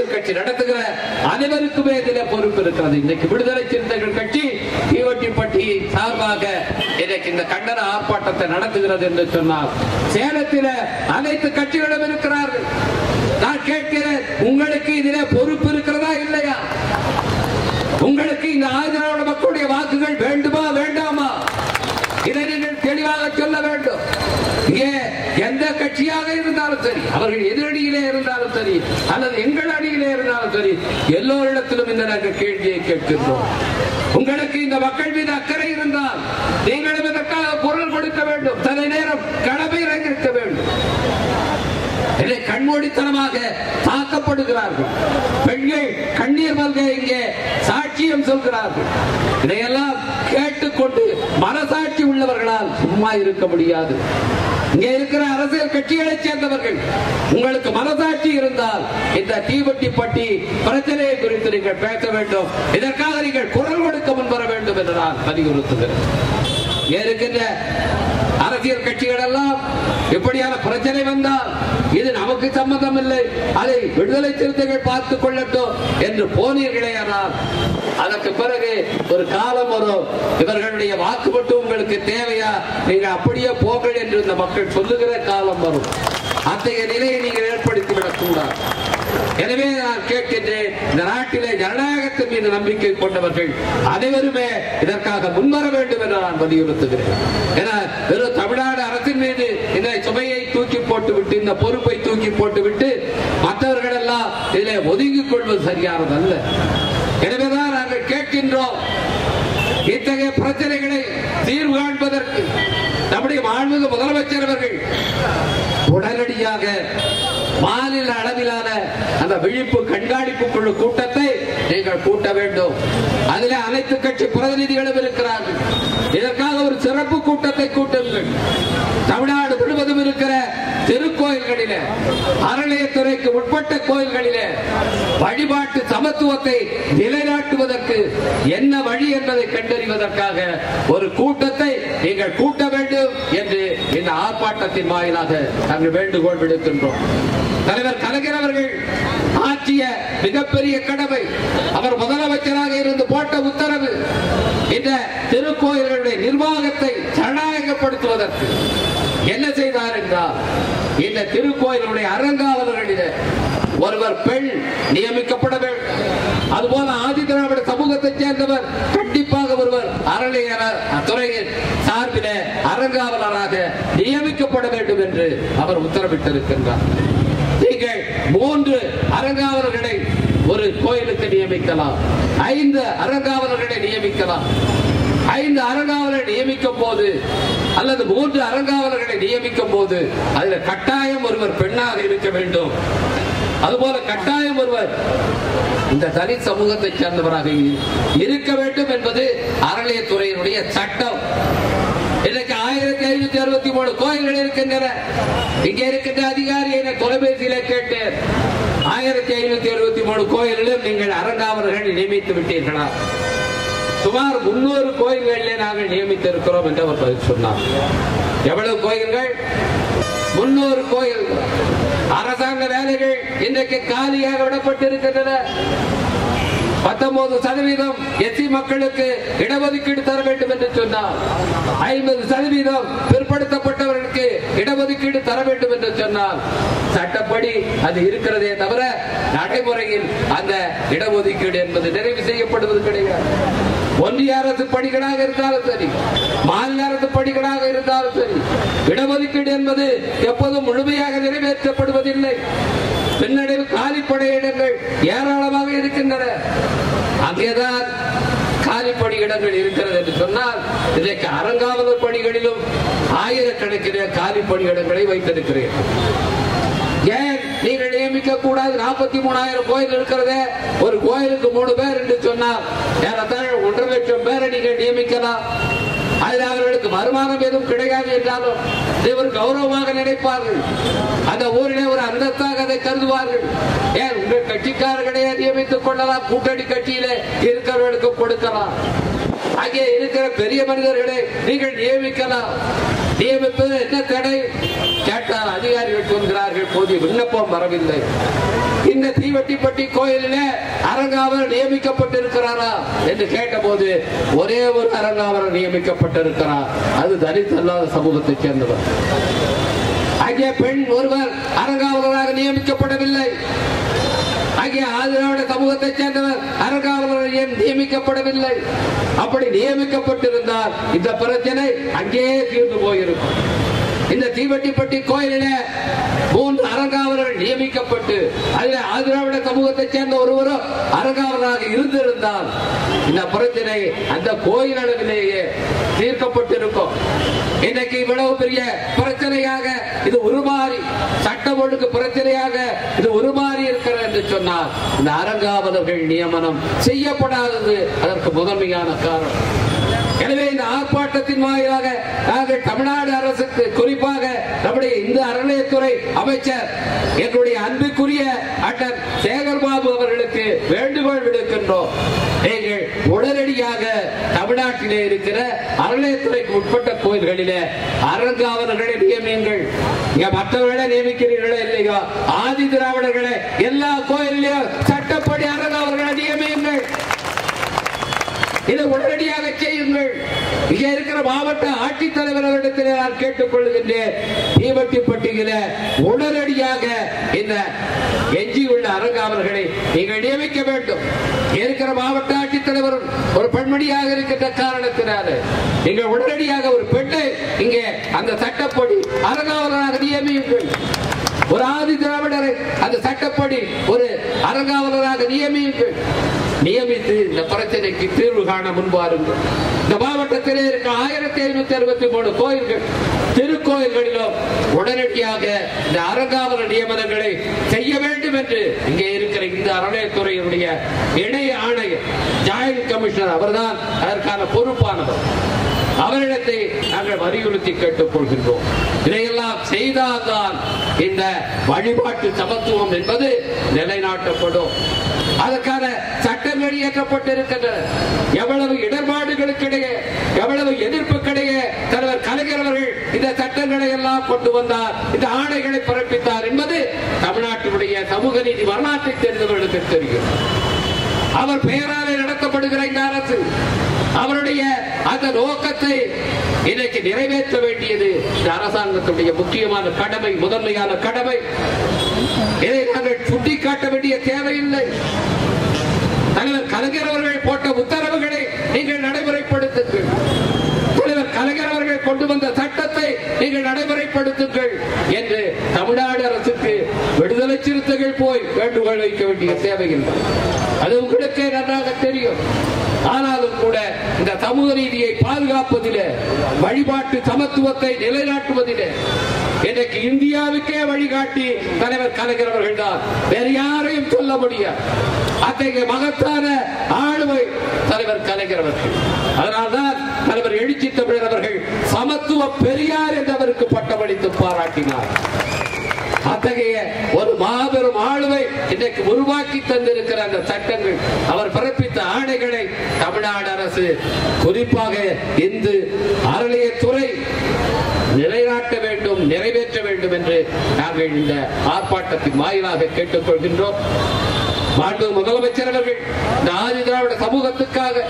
கட்சி நடத்துகிற அனைவருக்குமே இதில் பொறுப்பு இருக்கிறது. இன்னைக்கு விடுதலை சிறுத்தைகள் கட்சி தீவட்டிப்பட்டி சார்பாக இன்னைக்கு இந்த கண்டன ஆர்ப்பாட்டத்தை நடத்துகிறது என்று சொன்னால் சேலத்தில் அனைத்து கட்சிகளும் இருக்கிறார்கள். நான் கேட்கிறேன் உங்களுக்கு இதில பொறுப்பு இருக்கிறதா இல்லையா? உங்களுக்கு இந்த ஆதிராவிட மக்களுடைய வாக்குகள் வேண்டுமா வேண்டாமா? இதை நீங்கள் தெளிவாக சொல்ல வேண்டும். இங்கே எந்த கட்சியாக இருந்தாலும் சரி அவர்கள் எதிரடியிலே இருந்தாலும் சரி அல்லது எங்கள் அடியிலே இருந்தாலும் சரி எல்லோரிடத்திலும் இந்த நாங்கள் கேள்வியை கேட்கின்றோம். உங்களுக்கு இந்த மக்கள் மீது அக்கறை இருந்தால் நீங்களும் இதற்காக குரல் கொடுக்க வேண்டும் தலை நேரம் கடமை இறங்கிருக்க வேண்டும். இதை கண்மூடித்தனமாக தாக்கப்படுகிறார்கள். பெண்கள் கண்ணீர் மல்க இங்கே சாட்சியம் சொல்கிறார்கள். இதையெல்லாம் கேட்டுக்கொண்டு மனசாட்சி உள்ளவர்களால் சும்மா இருக்க முடியாது. இங்கே இருக்கிற அரசியல் கட்சிகளைச் சேர்ந்தவர்கள் உங்களுக்கு மனசாட்சி இருந்தால் இந்த தீவட்டி பட்டி பிரச்சனையை குறித்து நீங்கள் பேச வேண்டும். இதற்காக நீங்கள் குரல் கொடுக்க முன்வர வேண்டும் என்று நான் வலியுறுத்துகிறேன். இருக்கின்ற அரசியல் கட்சிகள் எல்லாம் இப்படியான பிரச்சனை வந்தால் இது நமக்கு சம்பந்தம் இல்லை அதை விடுதலை சிறுத்தைகள் பார்த்துக் கொள்ளட்டும் என்று போனீர்களே ஆனால் அதற்கு பிறகு ஒரு காலம் வரும் இவர்களுடைய வாக்கு மட்டும் உங்களுக்கு தேவையா? நீங்க அப்படியே போங்கள் என்று இந்த மக்கள் சொல்லுகிற காலம் வரும். அத்தகைய நிலையை நீங்கள் ஏற்படுத்திவிடக் கூடாது எனவே நான் கேட்கின்றேன் இந்த நாட்டிலே ஜனநாயகத்தின் மீது நம்பிக்கை கொண்டவர்கள் அனைவருமே இதற்காக முன்வர வேண்டும் என்று நான் வலியுறுத்துகிறேன். ஏன்னா வெறும் தமிழ்நாடு அரசின் மீது இந்த சுமையை தூக்கி போட்டுவிட்டு இந்த பொறுப்பை தூக்கி போட்டுவிட்டு மற்றவர்கள் எல்லாம் இதிலே ஒதுங்கிக் கொள்வது சரியானது அல்ல. எனவேதான் நாங்கள் கேட்கின்றோம் இத்தகைய பிரச்சனைகளை தீர்வு காண்பதற்கு நம்முடைய மாண்புமிகு முதலமைச்சர் அவர்கள் உடனடியாக மாநில அளவிலான அந்த விழிப்பு கண்காணிப்பு குழு கூட்டத்தை நீங்கள் கூட்ட வேண்டும். அதில் அனைத்து கட்சி பிரதிநிதிகளும் இருக்கிறார்கள். இதற்காக ஒரு சிறப்பு கூட்டத்தை கூட்டுங்கள் தமிழ்நாடு முழுவதும் இருக்கிற திருக்கோயில்களில அறநிலையத்துறைக்கு உட்பட்ட கோயில்களில வழிபாட்டு சமத்துவத்தை நிலைநாட்டுவதற்கு என்ன வழி என்பதை கண்டறிவதற்காக ஒரு கூட்டத்தை நீங்கள் கூட்ட வேண்டும் என்று இந்த ஆர்ப்பாட்டத்தின் வாயிலாக நாங்கள் வேண்டுகோள் விடுக்கின்றோம். தலைவர் கலைஞர் அவர்கள் ஆற்றிய மிகப்பெரிய கடமை அவர் முதலமைச்சராக இருந்து போட்ட உத்தரவு இந்த திருக்கோயில்களுடைய நிர்வாகத்தை ஜனநாயகப்படுத்துவதற்கு என்ன செய்தார் என்றால் இந்த திருக்கோயிலுடைய அறங்காவலர்களிலே ஒருவர் பெண் நியமிக்கப்பட வேண்டும் அதுபோல ஆதி திராவிட சமூகத்தை சேர்ந்தவர் கண்டிப்பாக ஒருவர் அறநிலையர் துறையின் சார்பில அறங்காவலராக நியமிக்கப்பட வேண்டும் என்று அவர் உத்தரவிட்டிருக்கின்றார். நீங்கள் மூன்று அறங்காவலர்களை ஒரு கோயிலுக்கு நியமிக்கலாம். ஐந்து அறங்காவலர்களை நியமிக்கலாம். ஐந்து அறங்காவலரை நியமிக்கும் போது அல்லது மூன்று அறங்காவலர்களை நியமிக்கும் போது அதுல கட்டாயம் ஒருவர் பெண்ணாக இருக்க வேண்டும். அதுபோல கட்டாயம் ஒருவர் இந்த தனி சமூகத்தை சேர்ந்தவராக இருக்க வேண்டும் என்பது அறநிலையத்துறையினுடைய சட்டம். இன்னைக்கு ஆயிரத்தி ஐநூத்தி அறுபத்தி மூணு கோயில்கள் இருக்கின்றன. இங்க இருக்கின்ற அதிகாரியை தொலைபேசியில கேட்டேன். ஆயிரத்தி ஐநூத்தி அறுபத்தி மூணு கோயில்களும் நீங்கள் அறங்காவலர்கள் நியமித்து விட்டீர்களா? சுமார் முன்னூறு கோயில்களிலே நாங்கள் நியமித்திருக்கிறோம் என்று அவர் பதில் சொன்னார். எவ்வளவு கோயில்கள்? முன்னூறு கோயில். அரசாங்க வேலைகள் இன்றைக்கு காலியாக விடப்பட்டிருக்கின்றன. பத்தொன்பது சதவீதம் எஸ்சி மக்களுக்கு இடஒதுக்கீடு தர வேண்டும் என்று சொன்னார். ஐம்பது சதவீதம் பிற்படுத்தப்பட்டவர்களுக்கு இடஒதுக்கீடு தர வேண்டும் என்று சொன்னார். சட்டப்படி அது இருக்கிறதே தவிர நடைமுறையில் அந்த இடஒதுக்கீடு என்பது நிறைவு செய்யப்படுவது கிடையாது. ஒன்றிய அரசு பணிகளாக இருந்தாலும் சரி மாநில அரசு பணிகளாக இருந்தாலும் சரி இடஒதுக்கீடு என்பது எப்போதும் முழுமையாக நிறைவேற்றப்படுவதில்லை. பின்னடைவு காலிப்படை இடங்கள் ஏராளமாக இருக்கின்றன. அங்கேதான் காலி பணியிடங்கள் இருக்கிறது என்று சொன்னால் இன்றைக்கு அறங்காவலர் பணிகளிலும் ஆயிரக்கணக்கிலே காலி பணியிடங்களை வைத்திருக்கிறேன். ஏன் நீங்கள் நியமிக்க கூடாது? நாற்பத்தி மூணாயிரம் கோயில் இருக்கிறதே. ஒரு கோயிலுக்கு மூணு பேர் என்று சொன்னால் ஏறத்தாழ ஒன்றரை லட்சம் பேரை நீங்கள் நியமிக்கலாம். அதில் அவர்களுக்கு வருமானம் எதுவும் கிடையாது என்றாலும் இவர் கௌரவமாக நினைப்பார்கள். அந்த ஊரிலே ஒரு அந்தஸ்தாக அதை கருதுவார்கள். ஏன் உங்கள் கட்சிக்காரர்களையே நியமித்துக் கொள்ளலாம்? கூட்டணி கட்சியிலே இருக்கிறவர்களுக்கு கொடுக்கலாம். அங்கே இருக்கிற பெரிய மனிதர்களை நீங்கள் நியமிக்கலாம். நியமிப்பது என்ன தடை கேட்டால் அதிகாரிகள் சொல்கிறார்கள் போதிய விண்ணப்பம் வரவில்லை. இந்த தீவட்டிப்பட்டி கோயிலிலே அரங்காவலர் நியமிக்கப்பட்டிருக்கிறாரா என்று கேட்டபோது ஒரே ஒரு அரங்காவலர் நியமிக்கப்பட்டிருக்கிறார். அது தலித் அல்லாத சமூகத்தைச் சேர்ந்தவர். அங்கே பெண் ஒருவர் அரங்காவலராக நியமிக்கப்படவில்லை. அங்கே ஆதிராவிட சமூகத்தைச் சேர்ந்தவர் அரங்காவலர் ஏன் நியமிக்கப்படவில்லை? அப்படி நியமிக்கப்பட்டிருந்தால் இந்த பிரச்சனை அங்கே தீர்ந்து போயிருக்கும். இந்த தீவட்டிப்பட்டி கோயிலில மூன்று அரங்காவலர்கள் நியமிக்கப்பட்டு அதில் ஆதிராவிட சமூகத்தைச் சேர்ந்த ஒருவரும் அரங்காவலராக இருந்திருந்தால் இந்த பிரச்சனை அந்த கோயில் அளவிலேயே தீர்க்கப்பட்டிருக்கும். இன்னைக்கு இவ்வளவு பெரிய பிரச்சனையாக இது உருமாறி சட்டம் ஒழுங்கு பிரச்சனையாக இது உருமாறி இருக்கிறது என்று சொன்னால் இந்த அரங்காவலர்கள் நியமனம் செய்யப்படாதது அதற்கு முதன்மையான காரணம். எனவே இந்த ஆர்ப்பாட்டத்தின் வாயிலாக நாங்கள் தமிழ்நாடு அரசுக்கு குறிப்பாக நம்முடைய இந்த அறநிலையத்துறை அமைச்சர் என்னுடைய அன்புக்குரிய அண்ணன் சேகர்பாபு அவர்களுக்கு வேண்டுகோள் விடுக்கின்றோம். நீங்கள் உடனடியாக தமிழ்நாட்டிலே இருக்கிற அறநிலையத்துறைக்கு உட்பட்ட கோயில்களிலே அரங்காவலர்களை நியமியுங்கள். இங்க மற்றவர்களை நியமிக்கிறீர்களோ இல்லையோ? ஆதி திராவிடர்களை எல்லா கோயிலையும் சட்டப்படி அரங்காவலர்களை நியமியுங்கள் இதை உடனடியாக செய்யுங்கள். இங்கே இருக்கிற மாவட்ட ஆட்சித்தலைவர் அவரிடத்தில் நான் கேட்டுக் கொள்கின்றேன் தீவட்டிப்பட்டியில உடனடியாக இந்த எஞ்சியுள்ள அரங்காவலர்களை நீங்கள் நியமிக்க வேண்டும். இங்கே இருக்கிற மாவட்ட ஆட்சித்தலைவர் ஒரு பெண்மணியாக இருக்கின்ற காரணத்தினால நீங்கள் உடனடியாக ஒரு பெண்ணை இங்கே அந்த சட்டப்படி அரங்காவலராக நியமியுங்கள். ஒரு ஆதி திராவிடரை அந்த சட்டப்படி ஒரு அரங்காவலராக நியமியுங்கள். நியமித்து இந்த பிரச்சனைக்கு தீர்வு காண முன்பாருங்கள் இந்த மாவட்டத்திலே இருக்க ஆயிரத்தி ஐநூத்தி அறுபத்தி மூணு கோயில்கள் திருக்கோயில்களிலும் உடனடியாக இந்த அரங்காவலர் நியமனங்களை செய்ய வேண்டும் என்று இங்கே இருக்கிற இந்த அறநிலையத்துறையினுடைய இணை ஆணையர் ஜாயின்ட் கமிஷனர் அவர்தான் அதற்கான பொறுப்பானவர். அவரிடத்தை நாங்கள் வலியுறுத்தி கேட்டுக் கொள்கின்றோம். இதையெல்லாம் செய்தால்தான் இந்த வழிபாட்டு சமத்துவம் என்பது நிலைநாட்டப்படும். அதற்கான சட்டங்கள் இயற்றப்பட்டிருக்கின்றன எவ்வளவு இடர்பாடுகளுக்கிடையே எவ்வளவு எதிர்ப்புக்கிடையே தலைவர் கலைஞர் அவர்கள் இந்த சட்டங்களை எல்லாம் கொண்டு வந்தார் இந்த ஆணைகளை பிறப்பித்தார் என்பது தமிழ்நாட்டினுடைய சமூக நீதி வரலாற்றை தெரிந்தவர்களுக்கு தெரியும். அவர் பெயராலே நடத்தப்படுகிற இந்த அரசு அவருடைய அந்த நோக்கத்தை இன்றைக்கு நிறைவேற்ற வேண்டியது இந்த அரசாங்கத்துடைய முக்கியமான கடமை முதன்மையான கடமை. இதை நாங்கள் சுட்டிக்காட்ட வேண்டிய தேவையில்லை. கலைஞர் அவர்கள் போட்ட உத்தரவுகளை நீங்கள் நடைமுறைப்படுத்துங்கள். தலைவர் கலைஞர் அவர்கள் கொண்டு வந்த சட்டத்தை நீங்கள் நடைமுறைப்படுத்துங்கள் என்று தமிழ்நாடு அரசுக்கு விடுதலை சிறுத்தைகள் போய் வேண்டுகோள் வைக்க வேண்டிய தேவையில்லை. அது உங்களுக்கே நன்றாக தெரியும். ஆனாலும் கூட இந்த சமூக நீதியை பாதுகாப்பதிலே வழிபாட்டு சமத்துவத்தை நிலைநாட்டுவதிலே இன்றைக்கு இந்தியாவுக்கே வழிகாட்டி தலைவர் கலைஞர் அவர்கள் தான். வேறு யாரையும் சொல்ல முடியாது அத்தகைய மகத்தான ஆளுமை தலைவர் கலைஞர் அவர்கள். அதனால்தான் தலைவர் எழுச்சி தமிழர் அவர்கள் சமத்துவ பெரியார் என்று அவருக்கு பட்டமளித்து பாராட்டினார். அத்தகைய ஒரு மாபெரும் ஆளுமை இன்றைக்கு உருவாக்கி தந்திருக்கிற அந்த சட்டங்கள் அவர் பிறப்பித்த ஆணைகளை தமிழ்நாடு அரசு குறிப்பாக இந்து அறநிலையத்துறை நிலைநாட்ட வேண்டும் நிறைவேற்ற வேண்டும் என்று நாங்கள் இந்த ஆர்ப்பாட்டத்தின் வாயிலாக கேட்டுக்கொள்கின்றோம். மாண்பு முதலமைச்சர் அவர்கள் இந்த ஆதி திராவிட சமூகத்துக்காக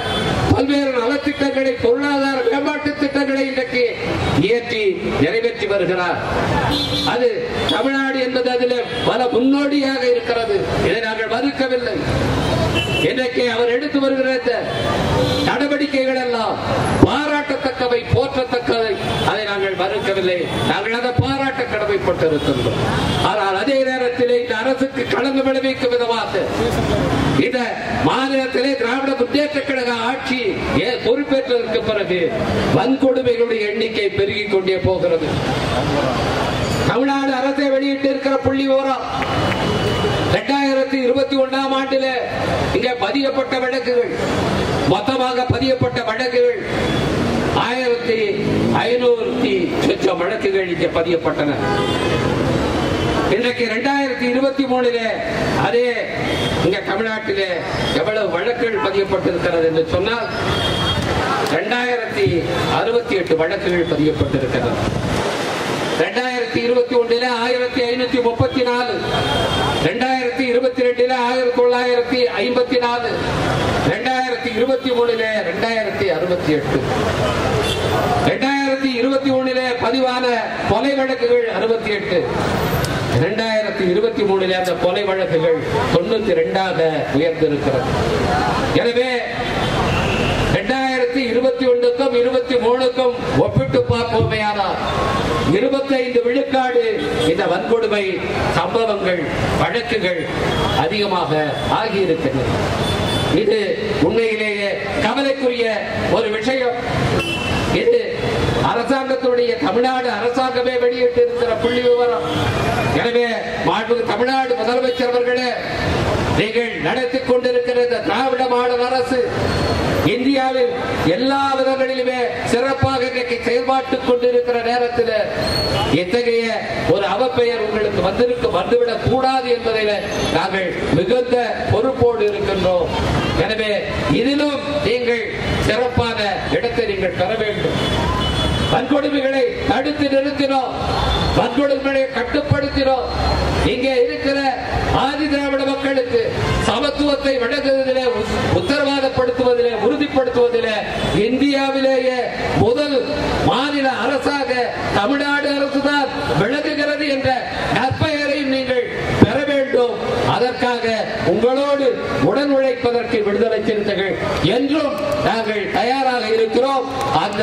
பல்வேறு நலத்திட்டங்களை பொருளாதார மேம்பாட்டு திட்டங்களை இன்றைக்கு இயற்றி நிறைவேற்றி வருகிறார். அது தமிழ்நாடு என்பது அதில் பல முன்னோடியாக இருக்கிறது. இதை நாங்கள் மறுக்கவில்லை. இன்றைக்கு அவர் எடுத்து வருகிற நடவடிக்கைகள் எல்லாம் பாராட்டத்தக்கவை போற்றத்தக்கவை. அதை நாங்கள் மறுக்கவில்லை. நாங்கள் அதை பாராட்ட கடமைப்பட்டிருக்கின்றோம். ஆனால் அதே நேரத்திலே இந்த அரசுக்கு கலந்து விளைவிக்கும் விதமாக இந்த மாநிலத்திலே திராவிட முன்னேற்ற கழக ஆட்சி பொறுப்பேற்றதற்கு பிறகு வன்கொடுமைகளுடைய எண்ணிக்கை பெருகிக் கொண்டே போகிறது. தமிழ்நாடு அரசை வெளியிட்டு இருக்கிற புள்ளி ஓரம் இரண்டாயிரத்தி இருபத்தி ஒன்னாம் ஆண்டுல இங்க பதியப்பட்ட வழக்குகள். மொத்தமாக பதியப்பட்ட வழக்குகள் ஆயிரத்தி ஐநூத்தி சொச்சம் வழக்குகள் இங்கே பதியப்பட்டன. இன்றைக்கு இரண்டாயிரத்தி இருபத்தி மூணுல அதே இங்க தமிழ்நாட்டிலே எவ்வளவு வழக்குகள் பதியப்பட்டிருக்கிறது என்று சொன்னால் இரண்டாயிரத்தி அறுபத்தி எட்டு வழக்குகள் பதியப்பட்டிருக்கிறது. ரெண்டாயிரத்தி இருபத்தி ஒன்றில ஆயிரத்தி ஐநூத்தி முப்பத்தி நாலு ரெண்டாயிரத்தி தொள்ளாயிரத்தி ஐம்பத்தி நாலு ரெண்டாயிரத்தி இருபத்தி மூணுல ரெண்டாயிரத்தி அறுபத்தி எட்டு. ரெண்டாயிரத்தி இருபத்தி ஒண்ணுல பதிவான கொலை வழக்குகள் அறுபத்தி எட்டு. இரண்டாயிரத்தி இருபத்தி மூணுல அந்த கொலை வழக்குகள் தொண்ணூத்தி ரெண்டாக உயர்ந்திருக்கிறது. எனவே இரண்டாயிரத்தி இருபத்தி ஒன்றுக்கும் இருபத்தி மூணுக்கும் ஒப்பிட்டு பார்ப்போமேயானால் இருபத்தைந்து விழுக்காடு இந்த வன்கொடுமை சம்பவங்கள் வழக்குகள் அதிகமாக ஆகியிருக்கின்றன இது உண்மையிலேயே கவலைக்குரிய ஒரு விஷயம். இது அரசாங்கத்துடைய தமிழ்நாடு அரசாங்கமே வெளியிட்டிருக்கிற புள்ளி விவரம் எனவே மாண்பு தமிழ்நாடு முதலமைச்சர் அவர்களே நீங்கள் நடத்தி கொண்டிருக்கிற இந்த திராவிட மாடல் அரசு இந்தியாவில் எல்லா விதங்களிலுமே சிறப்பாக இன்றைக்கு செயல்பாட்டுக் கொண்டிருக்கிற நேரத்தில் இத்தகைய ஒரு அவப்பெயர் உங்களுக்கு வந்திருக்க வந்துவிடக் கூடாது என்பதில் நாங்கள் மிகுந்த பொறுப்போடு இருக்கின்றோம். எனவே இதிலும் நீங்கள் சிறப்பான இடத்தை நீங்கள் பெற வேண்டும். வன்கொடுமைகளை தடுத்து நிறுத்தினோம். வன்கொடுமைகளை கட்டுப்படுத்தினோம். இங்கே இருக்கிற ஆதி திராவிட மக்களுக்கு சமத்துவத்தை வழங்குவதிலே உத்தரவாதப்படுத்துவதிலே உறுதிப்படுத்துவதிலே இந்தியாவிலேயே முதல் மாநில அரசாக தமிழ்நாடு அரசுதான் விளங்குகிறது என்ற நற்பெயரையும் நீங்கள் பெற வேண்டும். அதற்காக உங்களோடு உடன் உழைப்பதற்கு விடுதலை சிறுத்தைகள் என்றும் நாங்கள் தயாராக இருக்கிறோம். அந்த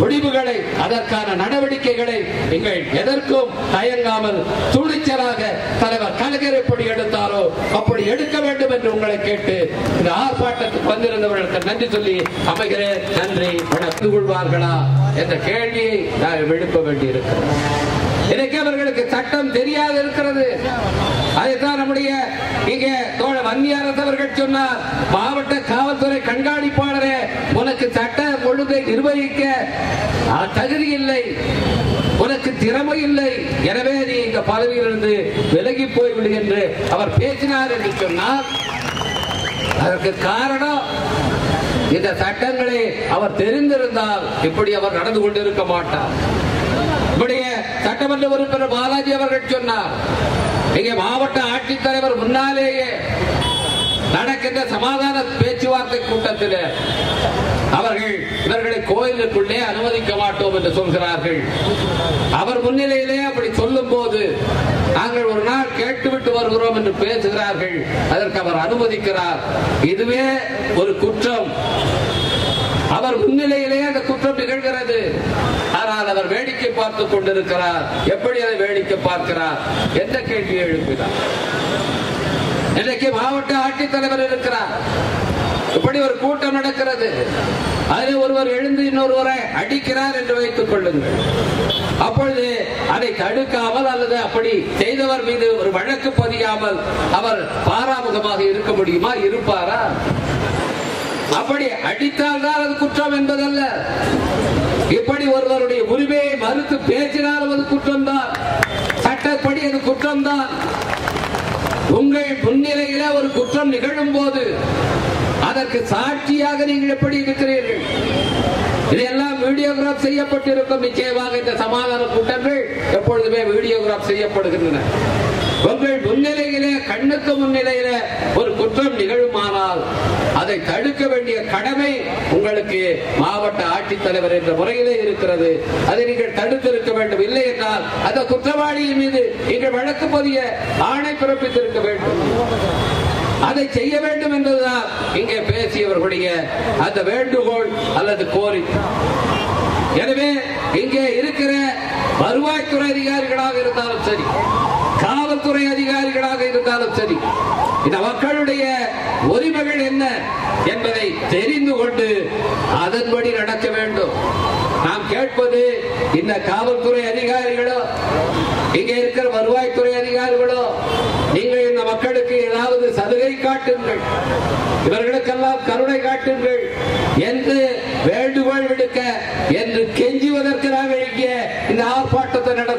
முடிவுகளை அதற்கான நடவடிக்கைகளை நீங்கள் எதற்கும் தயங்காமல் துணிச்சலாக தலைவர் கலைஞர் எப்படி எடுத்தாரோ அப்படி எடுக்க வேண்டும் என்று உங்களை கேட்டு இந்த ஆர்ப்பாட்டத்துக்கு வந்திருந்தவர்களுக்கு நன்றி சொல்லி அமைகிறேன். நன்றி. வணக்கம் கொள்வார்களா என்ற கேள்வியை நான் எழுப்ப வேண்டியிருக்கிறேன் இன்னைக்கு அவர்களுக்கு சட்டம் தெரியாது இருக்கிறது அதைத்தான் நம்முடைய இங்கே தோழ வன்னியரசு அவர்கள் சொன்னார் மாவட்ட காவல்துறை கண்காணிப்பாளரே உனக்கு சட்ட ஒழுங்கை நிர்வகிக்க தகுதி இல்லை உனக்கு திறமை இல்லை. எனவே நீ இந்த பதவியிலிருந்து விலகி போய்விடு என்று அவர் பேசினார் என்று சொன்னார். அதற்கு காரணம் இந்த சட்டங்களை அவர் தெரிந்திருந்தால் இப்படி அவர் நடந்து கொண்டிருக்க மாட்டார். நம்முடைய சட்டமன்ற உறுப்பினர் பாலாஜி அவர்கள் சொன்னார் இங்கே மாவட்ட ஆட்சித்தலைவர் முன்னாலேயே நடக்கின்ற சமாதான பேச்சுவார்த்தை கூட்டத்தில் அவர்கள் இவர்களை கோயிலுக்குள்ளே அனுமதிக்க மாட்டோம் என்று சொல்கிறார்கள். அவர் முன்னிலையிலே அப்படி சொல்லும் போது நாங்கள் ஒரு நாள் கேட்டுவிட்டு வருகிறோம் என்று பேசுகிறார்கள். அதற்கு அவர் அனுமதிக்கிறார். இதுவே ஒரு குற்றம். அவர் முன்னிலையிலே அந்த குற்றம் நிகழ்கிறது. ஆனால் அவர் வேடிக்கை பார்த்துக் கொண்டிருக்கிறார்? எப்படி அதை வேடிக்கை பார்க்கிறார்? எந்த கேள்வியை எழுப்பினார்? இன்றைக்கு மாவட்ட ஆட்சித்தலைவர் இருக்கிறார். இப்படி ஒரு கூட்டம் நடக்கிறது. அதில் ஒருவர் எழுந்து இன்னொருவரை அடிக்கிறார் என்று வைத்துக் கொள்ளுங்கள். அப்பொழுது அதை தடுக்காமல் அல்லது அப்படி செய்தவர் மீது ஒரு வழக்கு பதியாமல் அவர் பாராமுகமாக இருக்க முடியுமா? இருப்பாரா? அப்படி அடித்தால் தான் அது குற்றம் என்பதல்ல. இப்படி ஒருவருடைய உரிமையை மறுத்து பேச்சினால் அது குற்றம்தான் சட்டப்படி அது குற்றம்தான் உங்கள் முன்னிலையில ஒரு குற்றம் நிகழும் போது அதற்கு சாட்சியாக நீங்கள் எப்படி இருக்கிறீர்கள்? இதெல்லாம் வீடியோகிராஃப் செய்யப்பட்டிருக்கும் நிச்சயமாக இந்த சமாதான கூட்டங்கள் எப்பொழுதுமே வீடியோகிராஃப் செய்யப்படுகின்றன. உங்கள் முன்னிலையிலே கண்ணுக்கு முன்னிலையில ஒரு குற்றம் நிகழுமானால் அதை தடுக்க வேண்டிய கடமை உங்களுக்கு மாவட்ட ஆட்சித்தலைவர் என்ற முறையிலே இருக்கிறது. அதை நீங்கள் தடுத்திருக்க வேண்டும். இல்லை என்றால் அந்த குற்றவாளியின் மீது நீங்கள் வழக்கு பதிய ஆணை பிறப்பித்திருக்க வேண்டும். அதை செய்ய வேண்டும் என்பதுதான் இங்கே பேசியவர்களுடைய அந்த வேண்டுகோள் அல்லது கோரிக்கை. எனவே இங்கே இருக்கிற வருவாய்த்துறை அதிகாரிகளாக இருந்தாலும் சரி காவல்துறை அதிகாரிகளாக இருந்தாலும் சரி இந்த மக்களுடைய உரிமைகள் என்ன என்பதை தெரிந்து கொண்டு அதன்படி நடக்க வேண்டும். நாம் கேட்பது இந்த காவல்துறை அதிகாரிகளோ இங்கே இருக்கிற வருவாய்த்துறை அதிகாரிகளோ நீங்கள் இந்த மக்களுக்கு ஏதாவது சலுகை காட்டுங்கள். இவர்களுக்கெல்லாம் கருணை காட்டுங்கள் என்று வேண்டுகோள் விடுக்க என்று கெஞ்சுவதற்கு நாங்கள் இங்கே இந்த ஆர்ப்பாட்டத்தை நடத்தவில்லை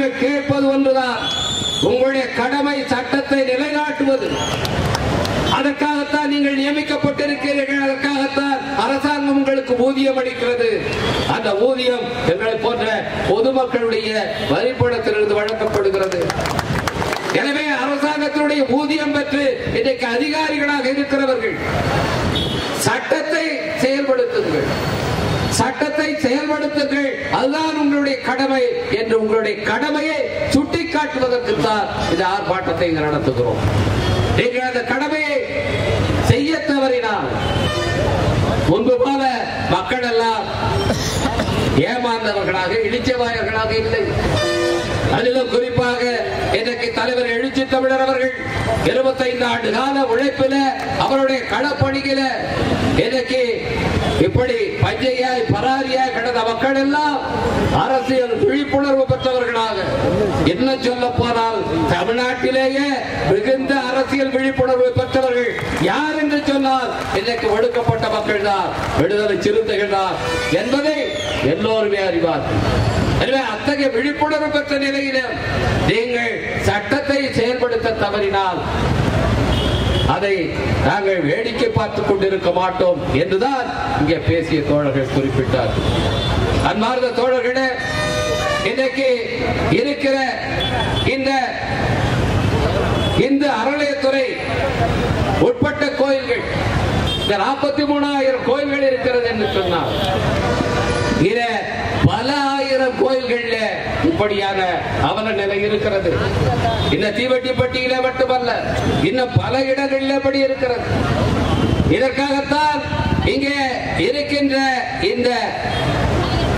நாங்கள் கேட்பது ஒன்றுதான். உங்களுடைய கடமை சட்டத்தை நிலைநாட்டுவது. அதற்காகத்தான் நீங்கள் நியமிக்கப்பட்டிருக்கிறீர்கள். அதற்காகத்தான் அரசாங்கம் உங்களுக்கு ஊதியம் அளிக்கிறது. அந்த ஊதியம் எங்களை போன்ற பொதுமக்களுடைய வரிப்பணத்திலிருந்து வழங்கப்படுகிறது. எனவே அரசாங்கத்தினுடைய ஊதியம் பெற்று இன்றைக்கு அதிகாரிகளாக இருக்கிறவர்கள் சட்டத்தை செயல்படுத்துங்கள். சட்டத்தை செயல்படுத்துங்கள். அதுதான் உங்களுடைய கடமை என்று உங்களுடைய கடமையை சுட்டிக்காட்டுவதற்கு தான் இந்த ஆர்ப்பாட்டத்தை இங்கு நடத்துகிறோம். நீங்கள் அந்த கடமையை செய்ய தவறினால் முன்பு போல மக்கள் எல்லாம் ஏமாந்தவர்களாக இழிச்சவாயர்களாக இல்லை. அதிலும் குறிப்பாக இன்றைக்கு தலைவர் எழுச்சி தமிழர் அவர்கள் இருபத்தைந்து ஆண்டு கால உழைப்பில அவருடைய களப்பணியில இன்றைக்கு இப்படி பஞ்சையாய் பராரியாய் கிடந்த மக்கள் எல்லாம் அரசியல் விழிப்புணர்வு பெற்றவர்களாக. என்ன சொல்ல போனால் தமிழ்நாட்டிலேயே மிகுந்த அரசியல் விழிப்புணர்வு பெற்றவர்கள் யார் என்று சொன்னால் இன்னைக்கு ஒடுக்கப்பட்ட மக்கள் தான் விடுதலை சிறுத்தைகள் தான் என்பதை எல்லோருமே அறிவார்கள். எனவே அத்தகைய விழிப்புணர்வு பெற்ற நிலையிலும் நீங்கள் சட்டத்தை செயல்படுத்த தவறினால் அதை நாங்கள் வேடிக்கை பார்த்துக் கொண்டிருக்க மாட்டோம் என்றுதான் இங்கே பேசிய தோழர்கள் குறிப்பிட்டார். அன்பார்ந்த தோழர்களே இன்னைக்கு இருக்கிற இந்த இந்த அறநிலையத்துறை உட்பட்ட கோயில்கள் இந்த நாற்பத்தி மூணாயிரம் கோயில்கள் இருக்கிறது என்று சொன்னார். இத பல ஆயிரம் கோயில்கள்ல இப்படியான அவல நிலை இருக்கிறது. இந்த தீவட்டிப்பட்டியில மட்டுமல்ல இன்னும் பல இடங்களில் இப்படி இருக்கிறது. இதற்காகத்தான் இங்கே இருக்கின்ற இந்த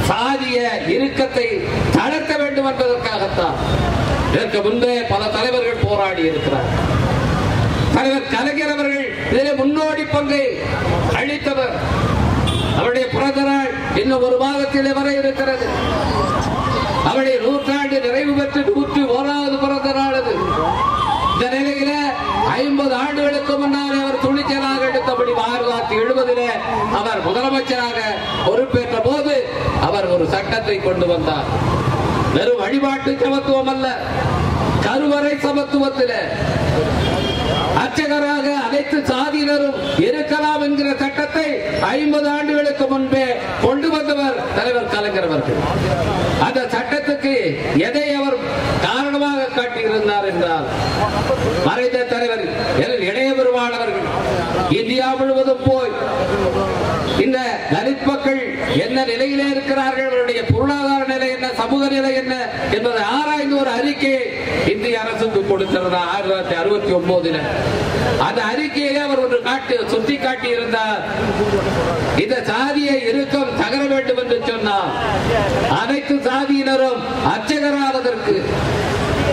சாதிய இறுக்கத்தை தளர்த்த வேண்டும் என்பதற்காகத்தான் இதற்கு முன்பே பல தலைவர்கள் போராடி இருக்கிறார் தலைவர் கலைஞர் அவர்கள் இதிலே முன்னோடி பங்கை அளித்தவர். அவருடைய பிறந்த நாள் இன்னும் ஒரு மாதத்திலே வர இருக்கிறது. அவருடைய நூற்றாண்டு நிறைவு பெற்று நூற்றி ஓராவது பிறந்த நாள் அது. இந்த நிலையில ஐம்பது ஆண்டுகளுக்கு முன்னால் அவர் துணிச்சலாக எடுத்தபடி ஆயிரத்தி தொள்ளாயிரத்தி அவர் முதலமைச்சராக பொறுப்பேற்ற போது அவர் ஒரு சட்டத்தை கொண்டு வந்தார். வெறும் வழிபாட்டு சமத்துவம் அல்ல கருவறை சமத்துவத்திலே அர்ச்சகராக அனைத்து சாதியினரும் இருக்கலாம் என்கிற சட்டத்தை ஐம்பது ஆண்டுகளுக்கு முன்பே கொண்டு வந்தவர் தலைவர் கலைஞர் அவர்கள். அந்த சட்டத்துக்கு எதை அவர் காரணமாக காட்டியிருந்தார் என்றால் மறைந்த தலைவர் எல். இளைய பெருமாள் அவர்கள் இந்தியா முழுவதும் போய் இந்த தலித் என்ன நிலையிலே இருக்கிறார்கள்? அவருடைய பொருளாதார நிலை என்ன? சமூக நிலை என்ன? என்பதை ஆராய்ந்து ஒரு அறிக்கையை இந்திய அரசுக்கு கொடுத்திருந்தார் ஆயிரத்தி தொள்ளாயிரத்தி அறுபத்தி ஒன்பதுல அந்த அறிக்கையிலே அவர் ஒன்று காட்டி சுட்டி காட்டி இருந்தார் இந்த சாதியை இறுக்கம் தகர வேண்டும் என்று சொன்னார். அனைத்து சாதியினரும் அர்ச்சகராவதற்கு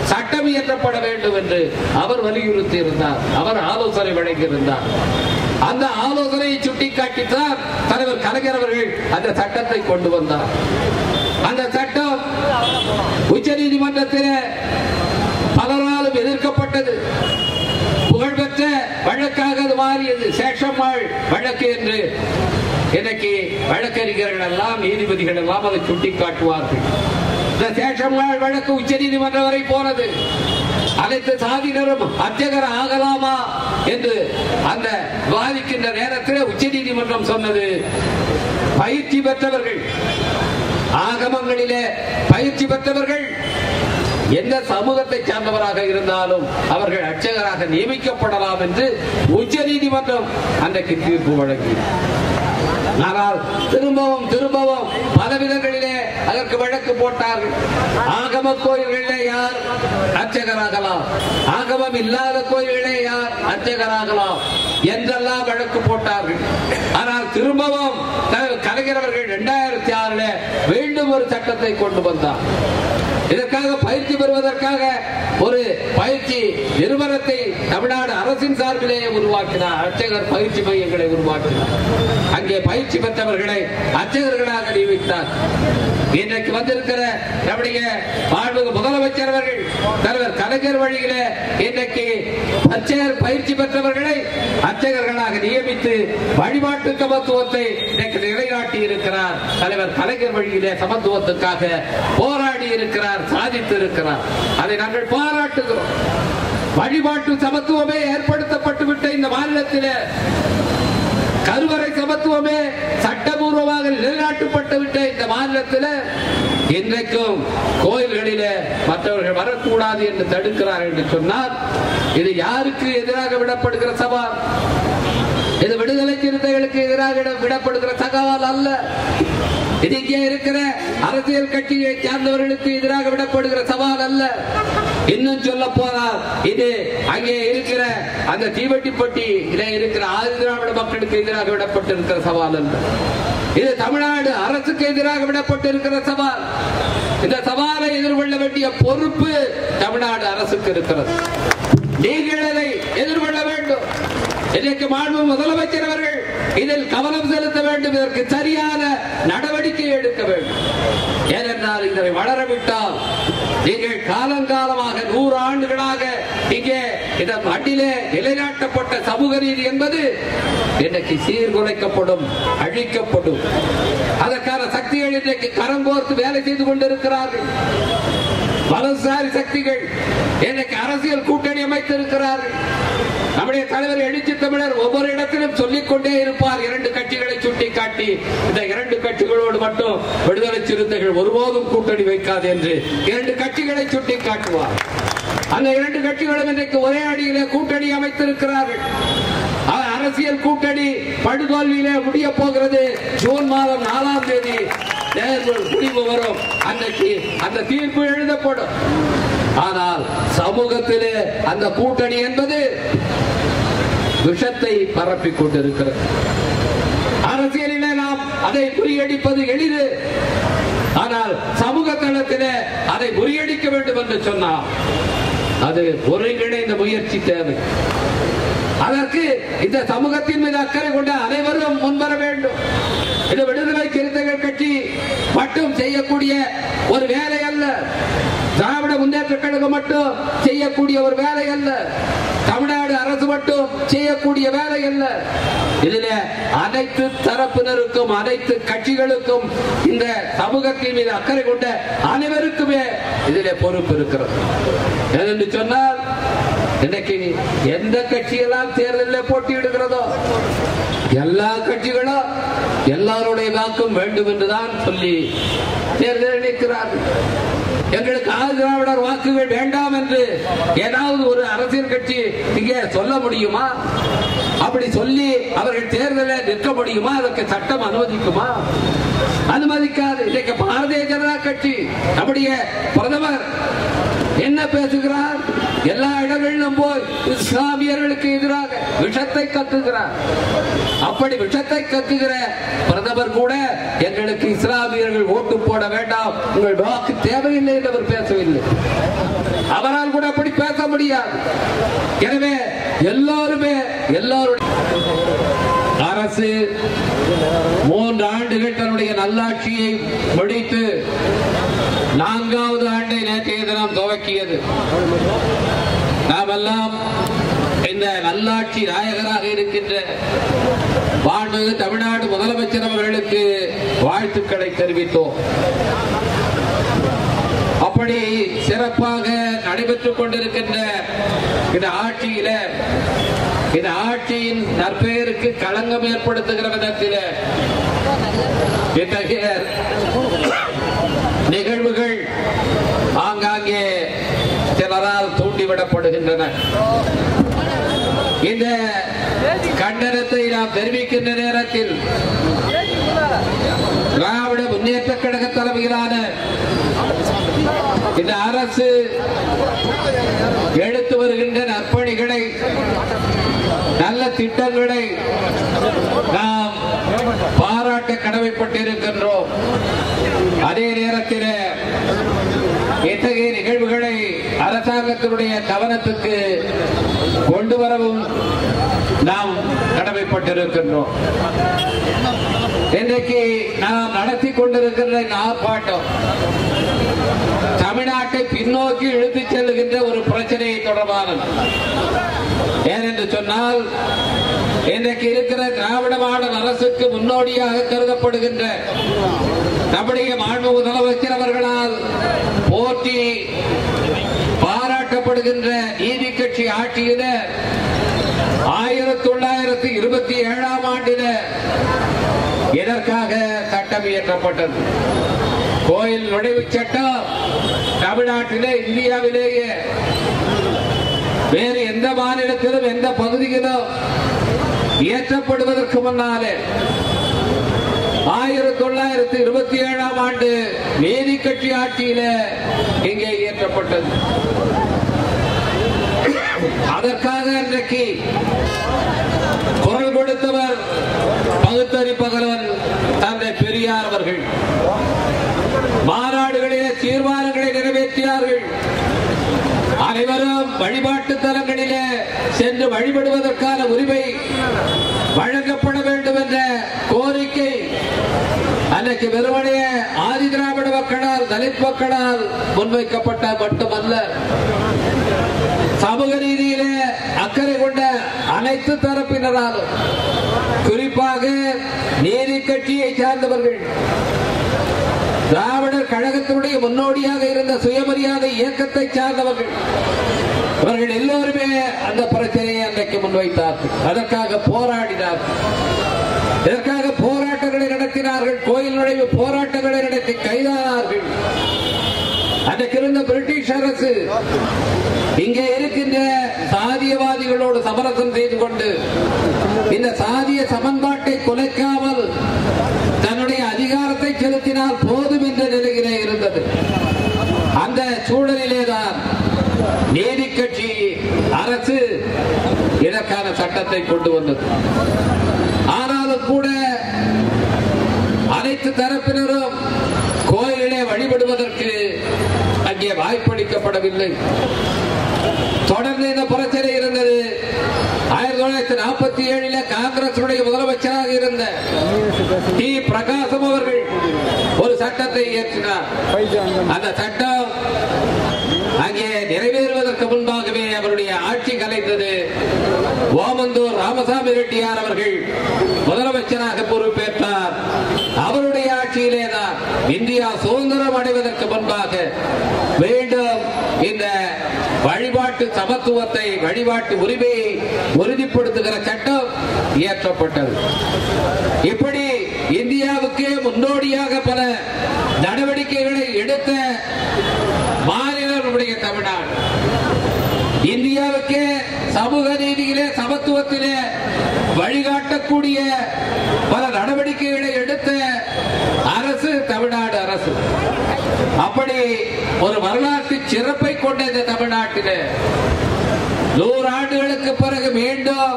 சட்டம் இயற்றப்பட வேண்டும் என்று அவர் வலியுறுத்தி இருந்தார் அவர் ஆலோசனை வழங்கியிருந்தார். அந்த ஆலோசனையை சுட்டிக்காட்டித்தான் தலைவர் கலைஞர் அவர்கள் அந்த சட்டத்தை கொண்டு வந்தார். அந்த சட்டம் உச்ச நீதிமன்றத்தில் பலராலும் எதிர்க்கப்பட்டது. புகழ்பெற்ற வழக்காக அது மாறியது. சேஷம்மாள் வழக்கு என்று இன்னைக்கு வழக்கறிஞர்கள் எல்லாம் நீதிபதிகள் எல்லாம் அதை சுட்டிக்காட்டுவார்கள். சேஷம்மாள் வழக்கு உச்ச நீதிமன்றம் வரை போனது அனைத்து சாதியினரும் அர்ச்சகர் ஆகலாமா என்று அந்த பாதிக்கின்ற நேரத்தில் உச்ச நீதிமன்றம் சொன்னது. பயிற்சி பெற்றவர்கள் ஆகமங்களிலே பயிற்சி பெற்றவர்கள் எந்த சமூகத்தை சார்ந்தவராக இருந்தாலும் அவர்கள் அர்ச்சகராக நியமிக்கப்படலாம் என்று உச்ச நீதிமன்றம் அன்றைக்கு தீர்ப்பு வழங்கி ஆனால் திரும்பவும் திரும்பவும் பல விதங்களிலே அதற்கு வழக்கு போட்டார்கள். ஆகம கோயில்களிலே யார் அர்ச்சகராகலாம்? ஆகமம் இல்லாத கோயில்களே யார் அர்ச்சகராகலாம்? என்றெல்லாம் வழக்கு போட்டார்கள். ஆனால் திரும்பவும் கலைஞரவர்கள் இரண்டாயிரத்தி ஆறுல மீண்டும் ஒரு சட்டத்தை கொண்டு வந்தார். இதற்காக பயிற்சி பெறுவதற்காக ஒரு பயிற்சி நிறுவனத்தை தமிழ்நாடு அரசின் சார்பிலேயே உருவாக்கினார். அர்ச்சகர் பயிற்சி மையங்களை உருவாக்கினார். அங்கே பயிற்சி பெற்றவர்களை அர்ச்சகர்களாக நியமித்தார். இன்றைக்கு வந்திருக்கிற நம்முடைய மாண்புமிகு முதலமைச்சர் அவர்கள் தலைவர் கலைஞர் வழியில இன்றைக்கு அர்ச்சகர் பயிற்சி பெற்றவர்களை அர்ச்சகர்களாக நியமித்து வழிபாட்டு சமத்துவத்தை இன்றைக்கு நிலைநாட்டி இருக்கிறார் தலைவர் கலைஞர் வழியிலே சமத்துவத்துக்காக போராடி இருக்கிறார் சாதித்து இருக்கிறார் அதை நாங்கள் பாராட்டுகிறோம். வழிபாட்டு சமத்துவமே ஏற்படுத்தப்பட்டுவிட்ட இந்த மாநிலத்திலே கருவறை சமத்துவமே சட்டபூர்வமாக நிலைநாட்டப்பட்டு விட்ட இந்த மாநிலத்தில் இன்றைக்கும் கோயில்களில மற்றவர்கள் வரக்கூடாது என்று தடுக்கிறார் என்று சொன்னால் இது யாருக்கு எதிராக விடப்படுகிற சவால் இது விடுதலை சிறுத்தைகளுக்கு எதிராக விடப்படுகிற சவால் அல்ல. இது இங்கே இருக்கிற அரசியல் கட்சியை சார்ந்தவர்களுக்கு எதிராக விடப்படுகிற சவால் அல்ல. இன்னும் சொல்ல போனால் இது அங்கே இருக்கிற அந்த தீவட்டிப்பட்டி இதில் இருக்கிற ஆதி திராவிட மக்களுக்கு எதிராக விடப்பட்டிருக்கிற சவால் அல்ல. இது தமிழ்நாடு அரசுக்கு எதிராக விடப்பட்டிருக்கிற சவால். இந்த சவாலை எதிர்கொள்ள வேண்டிய பொறுப்பு தமிழ்நாடு அரசுக்கு இருக்கிறது. நீங்கள் எதிர்கொள்ள வேண்டும். இதற்கு மாண்பு முதலமைச்சர் அவர்கள் இதில் கவனம் செலுத்த வேண்டும். இதற்கு சரியான நடவடிக்கை எடுக்க வேண்டும். ஏனென்றால் இதனை வளரவிட்டால் நீங்கள் காலங்காலமாக நூறு ஆண்டுகளாக இங்கே இந்த மண்ணிலே நிலைநாட்டப்பட்ட சமூக நீதி என்பது இன்றைக்கு சீர்குலைக்கப்படும் அழிக்கப்படும். அதற்கான சக்திகள் இன்றைக்கு கரம் கோர்த்து வேலை செய்து கொண்டிருக்கிறார்கள். வலதுசாரி சக்திகள் இன்றைக்கு அரசியல் கொண்டிருக்கிறார். நம்முடைய தலைவர் எழுச்சி தமிழர் ஒவ்வொரு இடத்திலும் சொல்லிக் கொண்டே இருப்பார். இரண்டு கட்சிகளை சுட்டிக்காட்டி இந்த இரண்டு கட்சிகளோடு மட்டும் விடுதலை சிறுத்தைகள் ஒருபோதும் கூட்டணி வைக்காது என்று இரண்டு கட்சிகளை சுட்டிக்காட்டுவார். அந்த இரண்டு கட்சிகளும் இன்றைக்கு ஒரே அடியிலே கூட்டணி அமைத்திருக்கிறார்கள். அரசியல் கூட்டணி படுதோல்வியிலே முடிய போகிறது. ஜூன் மாதம் நாலாம் தேதி தேர்தல் முடிவு வரும். அன்றைக்கு அந்த தீர்ப்பு எழுதப்படும். ஆனால் சமூகத்திலே அந்த கூட்டணி என்பது விஷத்தை பரப்பிக் கொண்டிருக்கிறது. அரசியலிலே நாம் அதை முறியடிப்பது எளிது. ஆனால் சமூக தளத்திலே அதை முறியடிக்க வேண்டும் என்று சொன்னால் அது ஒருங்கிணைந்த முயற்சி தேவை. அதற்கு இந்த சமூகத்தின் மீது அக்கறை கொண்ட அனைவரும் முன்வர வேண்டும். இது விடுதலை சிறுத்தைகள் கட்சி மட்டும் செய்யக்கூடிய ஒரு வேலை அல்ல. திராவிட முன்னேற்ற கழகம் மட்டும் செய்யக்கூடிய ஒரு வேலை அல்ல. தமிழ்நாடு அரசு மட்டும் செய்யக்கூடிய வேலை அல்ல. இதில் அனைத்து தரப்பினருக்கும் அனைத்து கட்சிகளுக்கும் இந்த சமூகத்தின் மீது அக்கறை கொண்ட அனைவருக்குமே இதில் பொறுப்பு இருக்கிறது. ஏனென்று சொன்னால் இன்னைக்கு எந்த கட்சியெல்லாம் தேர்தலில் போட்டியிடுகிறதோ எல்லா கட்சிகளும் எல்லாருடைய வாக்கும் வேண்டும் என்றுதான் சொல்லி தேர்தல் நிற்கிறார்கள். எங்களுக்கு ஆதி திராவிடர் வாக்குகள் வேண்டாம் என்று ஏதாவது ஒரு அரசியல் கட்சி இங்கே சொல்ல முடியுமா? அப்படி சொல்லி அவர்கள் தேர்தலில் நிற்க முடியுமா? அதற்கு சட்டம் அனுமதிக்குமா? அனுமதிக்காது. இன்னைக்கு பாரதிய ஜனதா கட்சி நம்முடைய பிரதமர் என்ன பேசுகிறார்? எல்லா இடங்களிலும் போய் இஸ்லாமியர்களுக்கு எதிராக விஷத்தை கத்துகிறார். அப்படி விஷத்தை கத்துகிற பிரதமர் கூட எங்களுக்கு இஸ்லாமியர்கள் ஓட்டு போட வேண்டாம். உங்கள் வாக்கு தேவையில்லை என்று அவர் பேசவில்லை. அவரால் கூட அப்படி பேச முடியாது. எனவே எல்லாருமே எல்லாருடைய அரசு மூன்று ஆண்டுகள் தன்னுடைய நல்லாட்சியை முடித்து நான்காவது ஆண்டை நேற்றைய தினம் துவக்கியது. நாமெல்லாம் இந்த நல்லாட்சி நாயகராக இருக்கின்ற மாண்புமிகு தமிழ்நாடு முதலமைச்சர் அவர்களுக்கு வாழ்த்துக்களை தெரிவித்தோம். அப்படி சிறப்பாக நடைபெற்றுக் கொண்டிருக்கின்ற இந்த ஆட்சியில இந்த ஆட்சியின் நற்பெயருக்கு களங்கம் ஏற்படுத்துகிற விதத்தில் இத்தகைய தூண்டிவிடப்படுகின்றன இந்த கண்டனத்தை நாம் தெரிவிக்கின்ற நேரத்தில் திராவிட முன்னேற்ற கழக தலைமையிலான இந்த அரசு எடுத்து வருகின்ற நற்பணிகளை நல்ல திட்டங்களை நாம் பாராட்ட கடமைப்பட்டிருக்கின்றோம். அதே நேரத்தில் இத்தகைய அரசாங்கத்தினுடைய கவனத்துக்கு கொண்டு வரவும் நாம் கடமைப்பட்டிருக்கின்றோம். இன்றைக்கு நாம் நடத்தி கொண்டிருக்கிற இந்த ஆர்ப்பாட்டம் தமிழ்நாட்டை பின்னோக்கி இழுத்துச் செல்லுகின்ற ஒரு பிரச்சனை தொடர்பானது. ஏனென்று சொன்னால் இன்றைக்கு இருக்கிற திராவிட மாடல் அரசுக்கு முன்னோடியாக கருதப்படுகின்ற நம்முடைய மாண்பு முதலமைச்சர் அவர்களால் போற்றி செயல்படுகின்ற நீதி கட்சி ஆட்சியில ஆயிரத்தி தொள்ளாயிரத்தி இருபத்தி ஏழாம் ஆண்டில இதற்காக சட்டம் இயற்றப்பட்டது. கோயில் நுழைவு சட்டம் தமிழ்நாட்டிலே இந்தியாவிலேயே. வேறு எந்த மாநிலத்திலும் எந்த பகுதியிலும் இயற்றப்படுவதற்கு முன்னாலே ஆயிரத்தி தொள்ளாயிரத்தி இருபத்தி ஏழாம் ஆண்டு நீதி கட்சி ஆட்சியில இங்கே இயற்றப்பட்டது. அதற்காக இன்றைக்கு குரல் கொடுத்தவர் பகுத்தறிப்பகலவன் தந்தை பெரியார் அவர்கள். மாநாடுகளிலே தீர்மானங்களை நிறைவேற்றினார்கள். அனைவரும் வழிபாட்டு தலங்களிலே சென்று வழிபடுவதற்கான உரிமை வழங்கப்பட வேண்டும் என்ற கோரிக்கை அன்னைக்கு வெறுமனைய ஆதி திராவிட மக்களால் தலித் மக்களால் முன்வைக்கப்பட்ட மட்டுமல்ல சமூக ரீதியிலே அக்கறை கொண்ட அனைத்து தரப்பினராலும் குறிப்பாக நீதி கட்சியை சார்ந்தவர்கள் திராவிடர் கழகத்தினுடைய முன்னோடியாக இருந்த சுயமரியாதை இயக்கத்தை சார்ந்தவர்கள் இவர்கள் எல்லோருமே அந்த பிரச்சனையை அன்றைக்கு முன்வைத்தார்கள். அதற்காக போராடினார்கள் இதற்காக போராட்டங்களை நடத்தினார்கள். கோயில் நுழைவு போராட்டங்களை நடத்தி கைதானார்கள். அன்றைக்கு இருந்த பிரிட்டிஷ் அரசு இங்கே இருக்கின்ற சாதியவாதிகளோடு சமரசம் செய்து கொண்டு இந்த சாதிய சமன்பாட்டை குலைக்காமல் தன்னுடைய அதிகாரத்தை செலுத்தினால் போதும் என்ற நிலையிலே இருந்தது. அந்த சூழலிலேதான் நீதி கட்சி அரசு இதற்கான சட்டத்தை கொண்டு வந்தது. ஆனாலும் கூட அனைத்து தரப்பினரும் கோயிலே வழிபடுவதற்கு அங்கே வாய்ப்பளிக்கப்படவில்லை. தொடர்ந்து இந்த பிரச்சனை இருந்தது. ஆயிரத்தி தொள்ளாயிரத்தி நாற்பத்தி ஏழில காங்கிரசுடைய முதலமைச்சராக இருந்த டி. பிரகாசம் அவர்கள் ஒரு சட்டத்தை இயற்றினார். அந்த சட்டம் அங்கே நிறைவேறுவதற்கு முன்பாகவே அவருடைய ஆட்சி கலைந்தது. ஓமந்தூர் ராமசாமி ரெட்டியார் அவர்கள் முதலமைச்சராக பொறுப்பேற்றார். அவருடைய ஆட்சியிலே தான் இந்தியா சுதந்திரம் அடைவதற்கு முன்பாக மீண்டும் இந்த வழிபாட்டு சமத்துவத்தை வழிபாட்டு உரிமையை உறுதிப்படுத்துகிற சட்டம் இயற்றப்பட்டது. இப்படி இந்தியாவுக்கே முன்னோடியாக பல நடவடிக்கைகளை எடுத்த மாநிலம் நம்முடைய தமிழ்நாடு. இந்தியாவுக்கே சமூக நீதியிலே சமத்துவத்திலே வழிகாட்டக்கூடிய பல நடவடிக்கைகளை எடுத்த அரசு தமிழ்நாடு அரசு அப்படி ஒரு வரலாற்று சிறப்பை கொண்ட இந்த தமிழ்நாட்டிலே. நூறு ஆண்டுகளுக்கு பிறகு மீண்டும்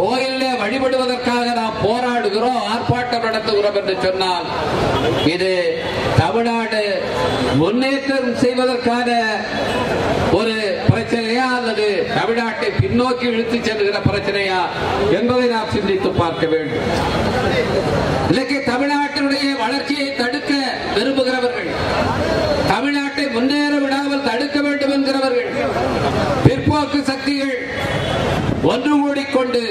கோயிலே வழிபடுவதற்காக நாம் போராடுகிறோம் ஆர்ப்பாட்டம் நடத்துகிறோம் என்று சொன்னால் இது தமிழ்நாடு முன்னேற்றம் செய்வதற்கான ஒரு பிரச்சனையா அல்லது தமிழ்நாட்டை பின்னோக்கி இழுத்து செல்கிற பிரச்சனையா என்பதை நாம் சிந்தித்து பார்க்க வேண்டும். இன்றைக்கு தமிழ்நாட்டினுடைய வளர்ச்சியை தடுக்க விரும்புகிறவர்கள் தமிழ்நாட்டை முன்னேற விடாமல் தடுக்க வேண்டும் என்கிறவர்கள் பிற்போக்கு சக்திகள் ஒன்று கூடிக்கொண்டு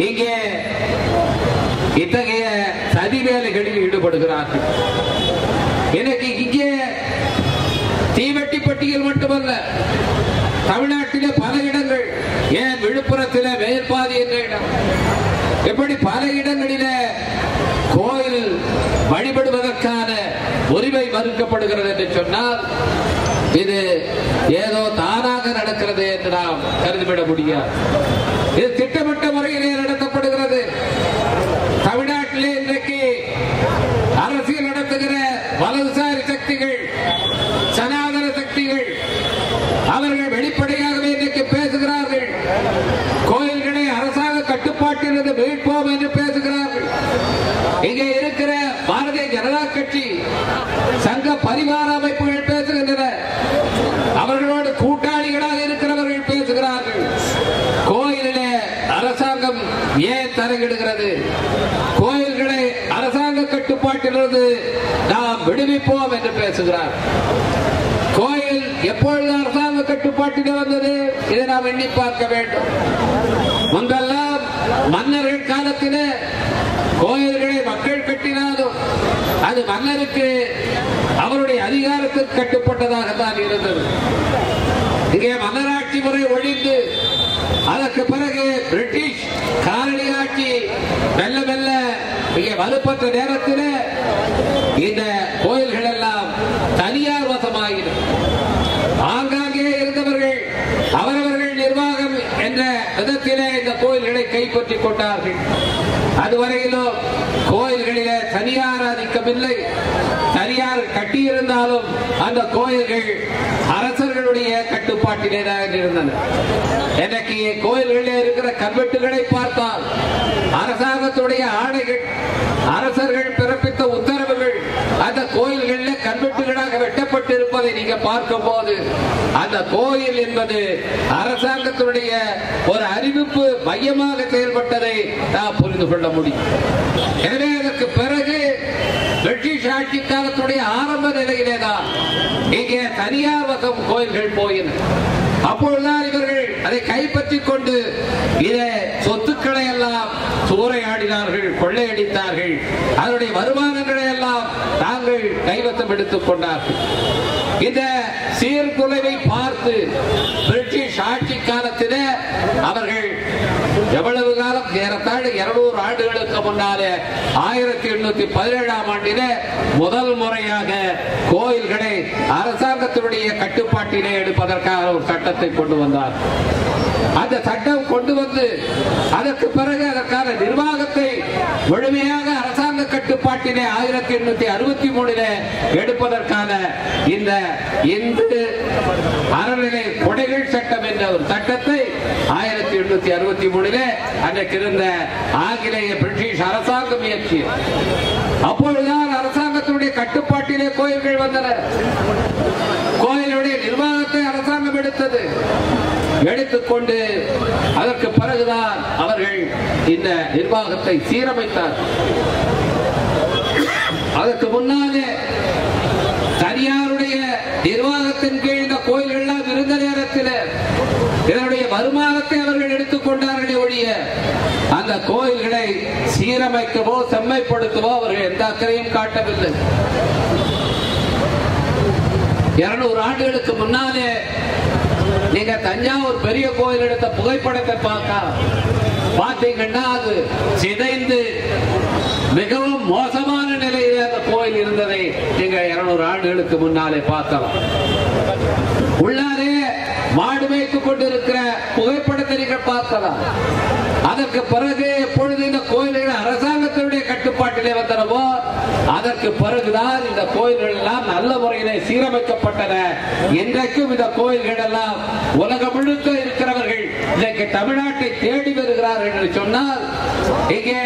இங்கே இத்தகைய சதி வேலைகளில் ஈடுபடுகிறார்கள். எனக்கு இங்கே தீவெட்டிப்பட்டியில் மட்டுமல்ல தமிழ்நாட்டிலே பல இடங்கள் ஏன் விழுப்புரத்திலே மேற்பாதி என்ற இடம் இப்படி பல இடங்களில கோயில் வழிபடுவதற்கான உரிமை மறுக்கப்படுகிறது என்று சொன்னால் இது ஏதோ தானா தானாக நடக்கிறது என்று நாம் கருதிவிட முடியாது. இது திட்டமிட்ட முறையிலே நடத்தப்படுகிறது தமிழ்நாட்டிலே இன்றைக்கு அரசியல் நடத்துகிற வலதுசாரி சக்திகள் சனாதன சக்திகள் அவர்கள் வெளிப்படையாகவே இன்றைக்கு பேசுகிறார்கள் கோயில்களை அரசாங்க கட்டுப்பாட்டிலிருந்து மீட்போம் என்று பேசுகிறார்கள் இங்கே இருக்கிற பாரதிய ஜனதா கட்சி சங்க பரிவார அமைப்புகள் பேசுகின்றன அவர்களோடு கூட்டாளிகளாக இருக்கிறவர்கள் பேசுகிறார்கள் கோயிலிலே அரசாங்கம் ஏன் தரங்கிடுகிறது கோயில்களை அரசாங்க கட்டுப்பாட்டிலிருந்து நாம் விடுவிப்போம் என்று பேசுகிறார். கோயில் எப்பொழுது அரசாங்க கட்டுப்பாட்டில் வந்தது? இதை நாம் எண்ணி பார்க்க வேண்டும். முன்பெல்லாம் மன்னர்கள் காலத்திலே கோயில்களை மக்கள் கட்டினாலும் அது மன்னருக்கு அவருடைய அதிகாரத்திற்கு கட்டுப்பட்டதாகத்தான் இருந்தது. இங்கே மன்னராட்சி முறை ஒழிந்து அதற்கு பிறகு பிரிட்டிஷ் காலனி ஆட்சி மெல்ல மெல்ல இங்கே வலுப்பற்ற நேரத்தில் இந்த கோயில் காலத்திலே இந்த கோயில்களை கைப்பற்றிக் கொண்டார்கள் அதுவரையிலும் கோயில்களிலே தனியார் ஆதிக்கமில்லை தனியார் கட்டியிருந்தாலும் அந்த கோயில்கள் அரசர்களுடைய கட்டுப்பாட்டிலே தான் இருந்தன. எனக்கு கோயில்களில் இருக்கிற கல்வெட்டுகளை பார்த்தால் அரசாங்கத்துடைய ஆணைகள் அரசர்கள் பிறப்பித்த உத்தரவுகள் அந்த கோயில்கள் பார்க்கும் போது அந்த கோயில் என்பது அரசாங்கத்தினுடைய ஒரு அறிவிப்பு மையமாக செயல்பட்டதை நாம் புரிந்து கொள்ள முடியும். எனவே அதற்கு பிறகு பிரிட்டிஷ் ஆட்சி காலத்துடைய ஆரம்ப நிலையிலே தான் இங்கே தனியார் வசம் கோயில்கள் போயின. அப்பொழுதுதான் இவர்கள் அதை கைப்பற்றிக் கொண்டு இதை சொத்துக்களை எல்லாம் சூறையாடினார்கள் கொள்ளையடித்தார்கள். அதனுடைய வருமான அவர்கள் கைவசம் எடுத்துக் கொண்டார்கள். இந்த சீர்குலைவை பார்த்து பிரிட்டிஷ் ஆட்சி காலத்திலே அவர்கள் எவ்வளவு காலம் ஏறத்தாழ் இருநூறு ஆண்டுகளுக்கு முன்னாலே ஆயிரத்தி எண்ணூத்தி பதினேழாம் ஆண்டிலே முதல் முறையாக கோயில்களை அரசாங்கத்தினுடைய கட்டுப்பாட்டிலே எடுப்பதற்காக ஒரு சட்டத்தை கொண்டு வந்தார். அந்த சட்டம் கொண்டு வந்து அதற்கு பிறகு அதற்கான நிர்வாகத்தை முழுமையாக அரசாங்க கட்டுப்பாட்டிலே ஆயிரத்தி எண்ணூத்தி அறுபத்தி மூணுல எடுப்பதற்கான இந்த இந்து அறநிலை கொடைகள் சட்டம் என்ற ஒரு சட்டத்தை ஆயிரத்தி எண்ணூத்தி அறுபத்தி மூணுல அன்றைக்கு இருந்த ஆங்கிலேய பிரிட்டிஷ் அரசாங்கம் இயற்றியது. அப்பொழுதுதான் அரசாங்கத்தினுடைய கட்டுப்பாட்டிலே கோயில்கள் வந்தன. கோயிலுடைய நிர்வாகத்தை அரசாங்கம் எடுத்தது. எடுத்துக்கொண்டு அதற்கு பிறகுதான் அவர்கள் இந்த நிர்வாகத்தை சீரமைத்தார் அதற்கு முன்னாலே தனியாருடைய நிர்வாகத்தின் கீழ் இந்த கோயில்கள்லாம் இருந்த நேரத்தில் இதனுடைய வருமானத்தை அவர்கள் எடுத்துக்கொண்டார்களே ஒழிய அந்த கோயில்களை சீரமைக்கவோ செம்மைப்படுத்தவோ அவர்கள் எந்த அக்கறையும் காட்டவில்லை. இருநூறு ஆண்டுகளுக்கு முன்னாலே நீங்க தஞ்சாவூர் பெரிய கோயில் எடுத்த புகைப்படத்தை பார்க்க பார்த்தீங்கன்னா அது சிதைந்து மிகவும் மோசமான அந்த கோயில் இருந்ததை நீங்க இருநூறு ஆண்டுகளுக்கு முன்னாலே பார்த்தோம் உள்ளாரே மாடு மேய்த்துக் கொண்டிருக்கிற புகைப்படத்தை நீங்கள் பார்க்கலாம். அதற்கு பிறகு எப்பொழுது இந்த கோயில்கள் அரசாங்கத்தினுடைய கட்டுப்பாட்டிலே வந்த அதற்கு பிறகுதான் இந்த கோயில்கள் எல்லாம் நல்ல முறையிலே சீரமைக்கப்பட்டன. இன்றைக்கும் இந்த கோயில்கள் எல்லாம் உலகம் முழுக்க இருக்கிறவர்கள் இன்றைக்கு தமிழ்நாட்டை தேடி வருகிறார்கள் என்று சொன்னால் இங்கே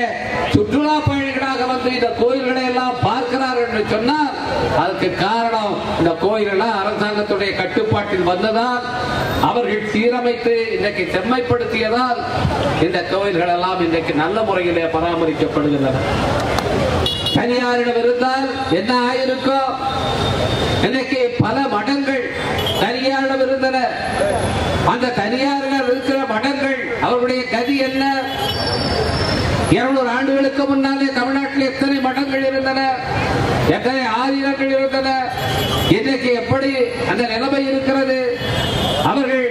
சுற்றுலா பயணிகளாக வந்து இந்த கோயில்களை எல்லாம் பார்க்கிறார்கள் என்று சொன்னால் அதுக்கு காரணம் இந்த கோயிலெல்லாம் அரசாங்கத்துடைய கட்டுப்பாட்டில் வந்ததால் அவர்கள் சீரமைத்து இன்றைக்கு செம்மைப்படுத்தியதால் இந்த கோயில்கள் எல்லாம் இன்றைக்கு நல்ல முறையிலே பராமரிக்கப்படுகின்றன. தனியாரிடம் இருந்தால் என்ன ஆயிருக்கும்? இன்னைக்கு பல மடங்கள் தனியாரிடம் இருந்தன அந்த தனியாரிடம் இருக்கிற மடங்கள் அவருடைய கதி என்ன? இருநூறு ஆண்டுகளுக்கு முன்னாலே தமிழ்நாட்டில் எத்தனை மடங்கள் இருந்தன? எத்தனை ஆதீனங்கள் இருந்தன? இன்றைக்கு எப்படி அந்த நிலைமை இருக்கிறது? அவர்கள்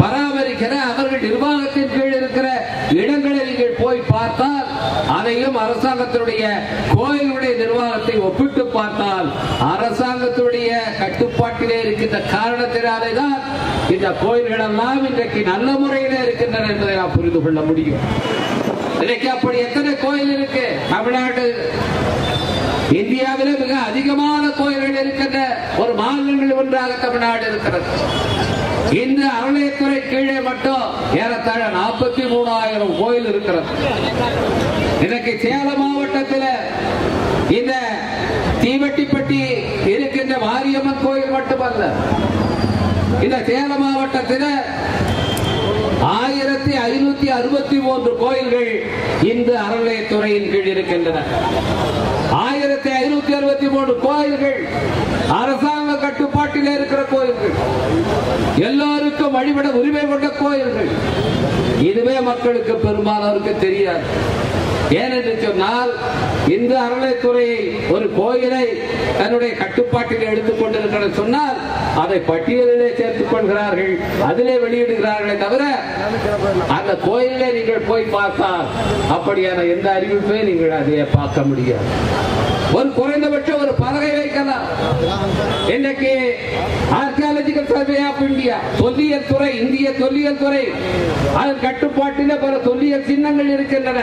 பராமரிக்கிற அவர்கள் நிர்வாகத்தின் கீழ் இருக்கிற இடங்களை நீங்கள் போய் பார்த்தால் அதையும் அரசாங்கத்தினுடைய கோயிலுடைய நிர்வாகத்தை ஒப்பிட்டு பார்த்தால் அரசாங்கத்துடைய கட்டுப்பாட்டிலே இருக்கின்ற காரணத்தினாலே தான் இந்த கோயில்கள் எல்லாம் இன்றைக்கு நல்ல முறையிலே இருக்கின்றன என்பதை நாம் புரிந்து கொள்ள முடியும். இன்னைக்கு அப்படி எத்தனை கோயில் இருக்கு? தமிழ்நாடு இந்தியாவிலே மிக அதிகமான கோயில்கள் இருக்கின்ற ஒரு மாநிலங்கள் ஒன்றாக தமிழ்நாடு இருக்கிறது. இந்த அறநிலையத்துறை கீழே மட்டும் ஏறத்தாழ நாற்பத்தி மூணாயிரம் கோயில் இருக்கிறது. இன்னைக்கு சேலம் மாவட்டத்தில் இந்த தீவெட்டிப்பட்டி இருக்கின்ற மாரியம்மன் கோயில் மட்டுமல்ல. இந்த சேலம் மாவட்டத்தில் ஆயிரத்தி ஐநூத்தி அறுபத்தி மூன்று கோயில்கள் இந்து அறநிலையத்துறையின் கீழ் இருக்கின்றன. ஆயிரத்தி ஐநூத்தி அறுபத்தி மூன்று கோயில்கள் அரசாங்க கட்டுப்பாட்டில் இருக்கிற கோயில்கள். எல்லாருக்கும் வழிபட உரிமை கொண்ட கோயில்கள். இதுவே மக்களுக்கு பெரும்பாலோருக்கு தெரியாது. ஏனென்று சொன்னால் இந்து அறநிலைத்துறையை ஒரு கோயிலை தன்னுடைய கட்டுப்பாட்டில் எடுத்துக் கொண்டிருக்கிறது சொன்னால் அதை பட்டியலிலே சேர்த்துக் கொள்கிறார்கள் அதிலே வெளியிடுகிறார்களே தவிர அந்த கோயிலே நீங்கள் போய் பார்த்தால் அப்படியான எந்த அறிவிப்பையும் நீங்கள் அதை பார்க்க முடியாது. ஒரு குறைந்தபட்சம் ஒரு பலகை வைக்கலாம். இன்னைக்கு மெடிக்கல் சர்வே ஆஃப் இந்தியா. தொல்லியல் துறை இந்திய தொல்லியல் துறை. அதன் கட்டுப்பாட்டில பல தொல்லியல் சின்னங்கள் இருக்கின்றன.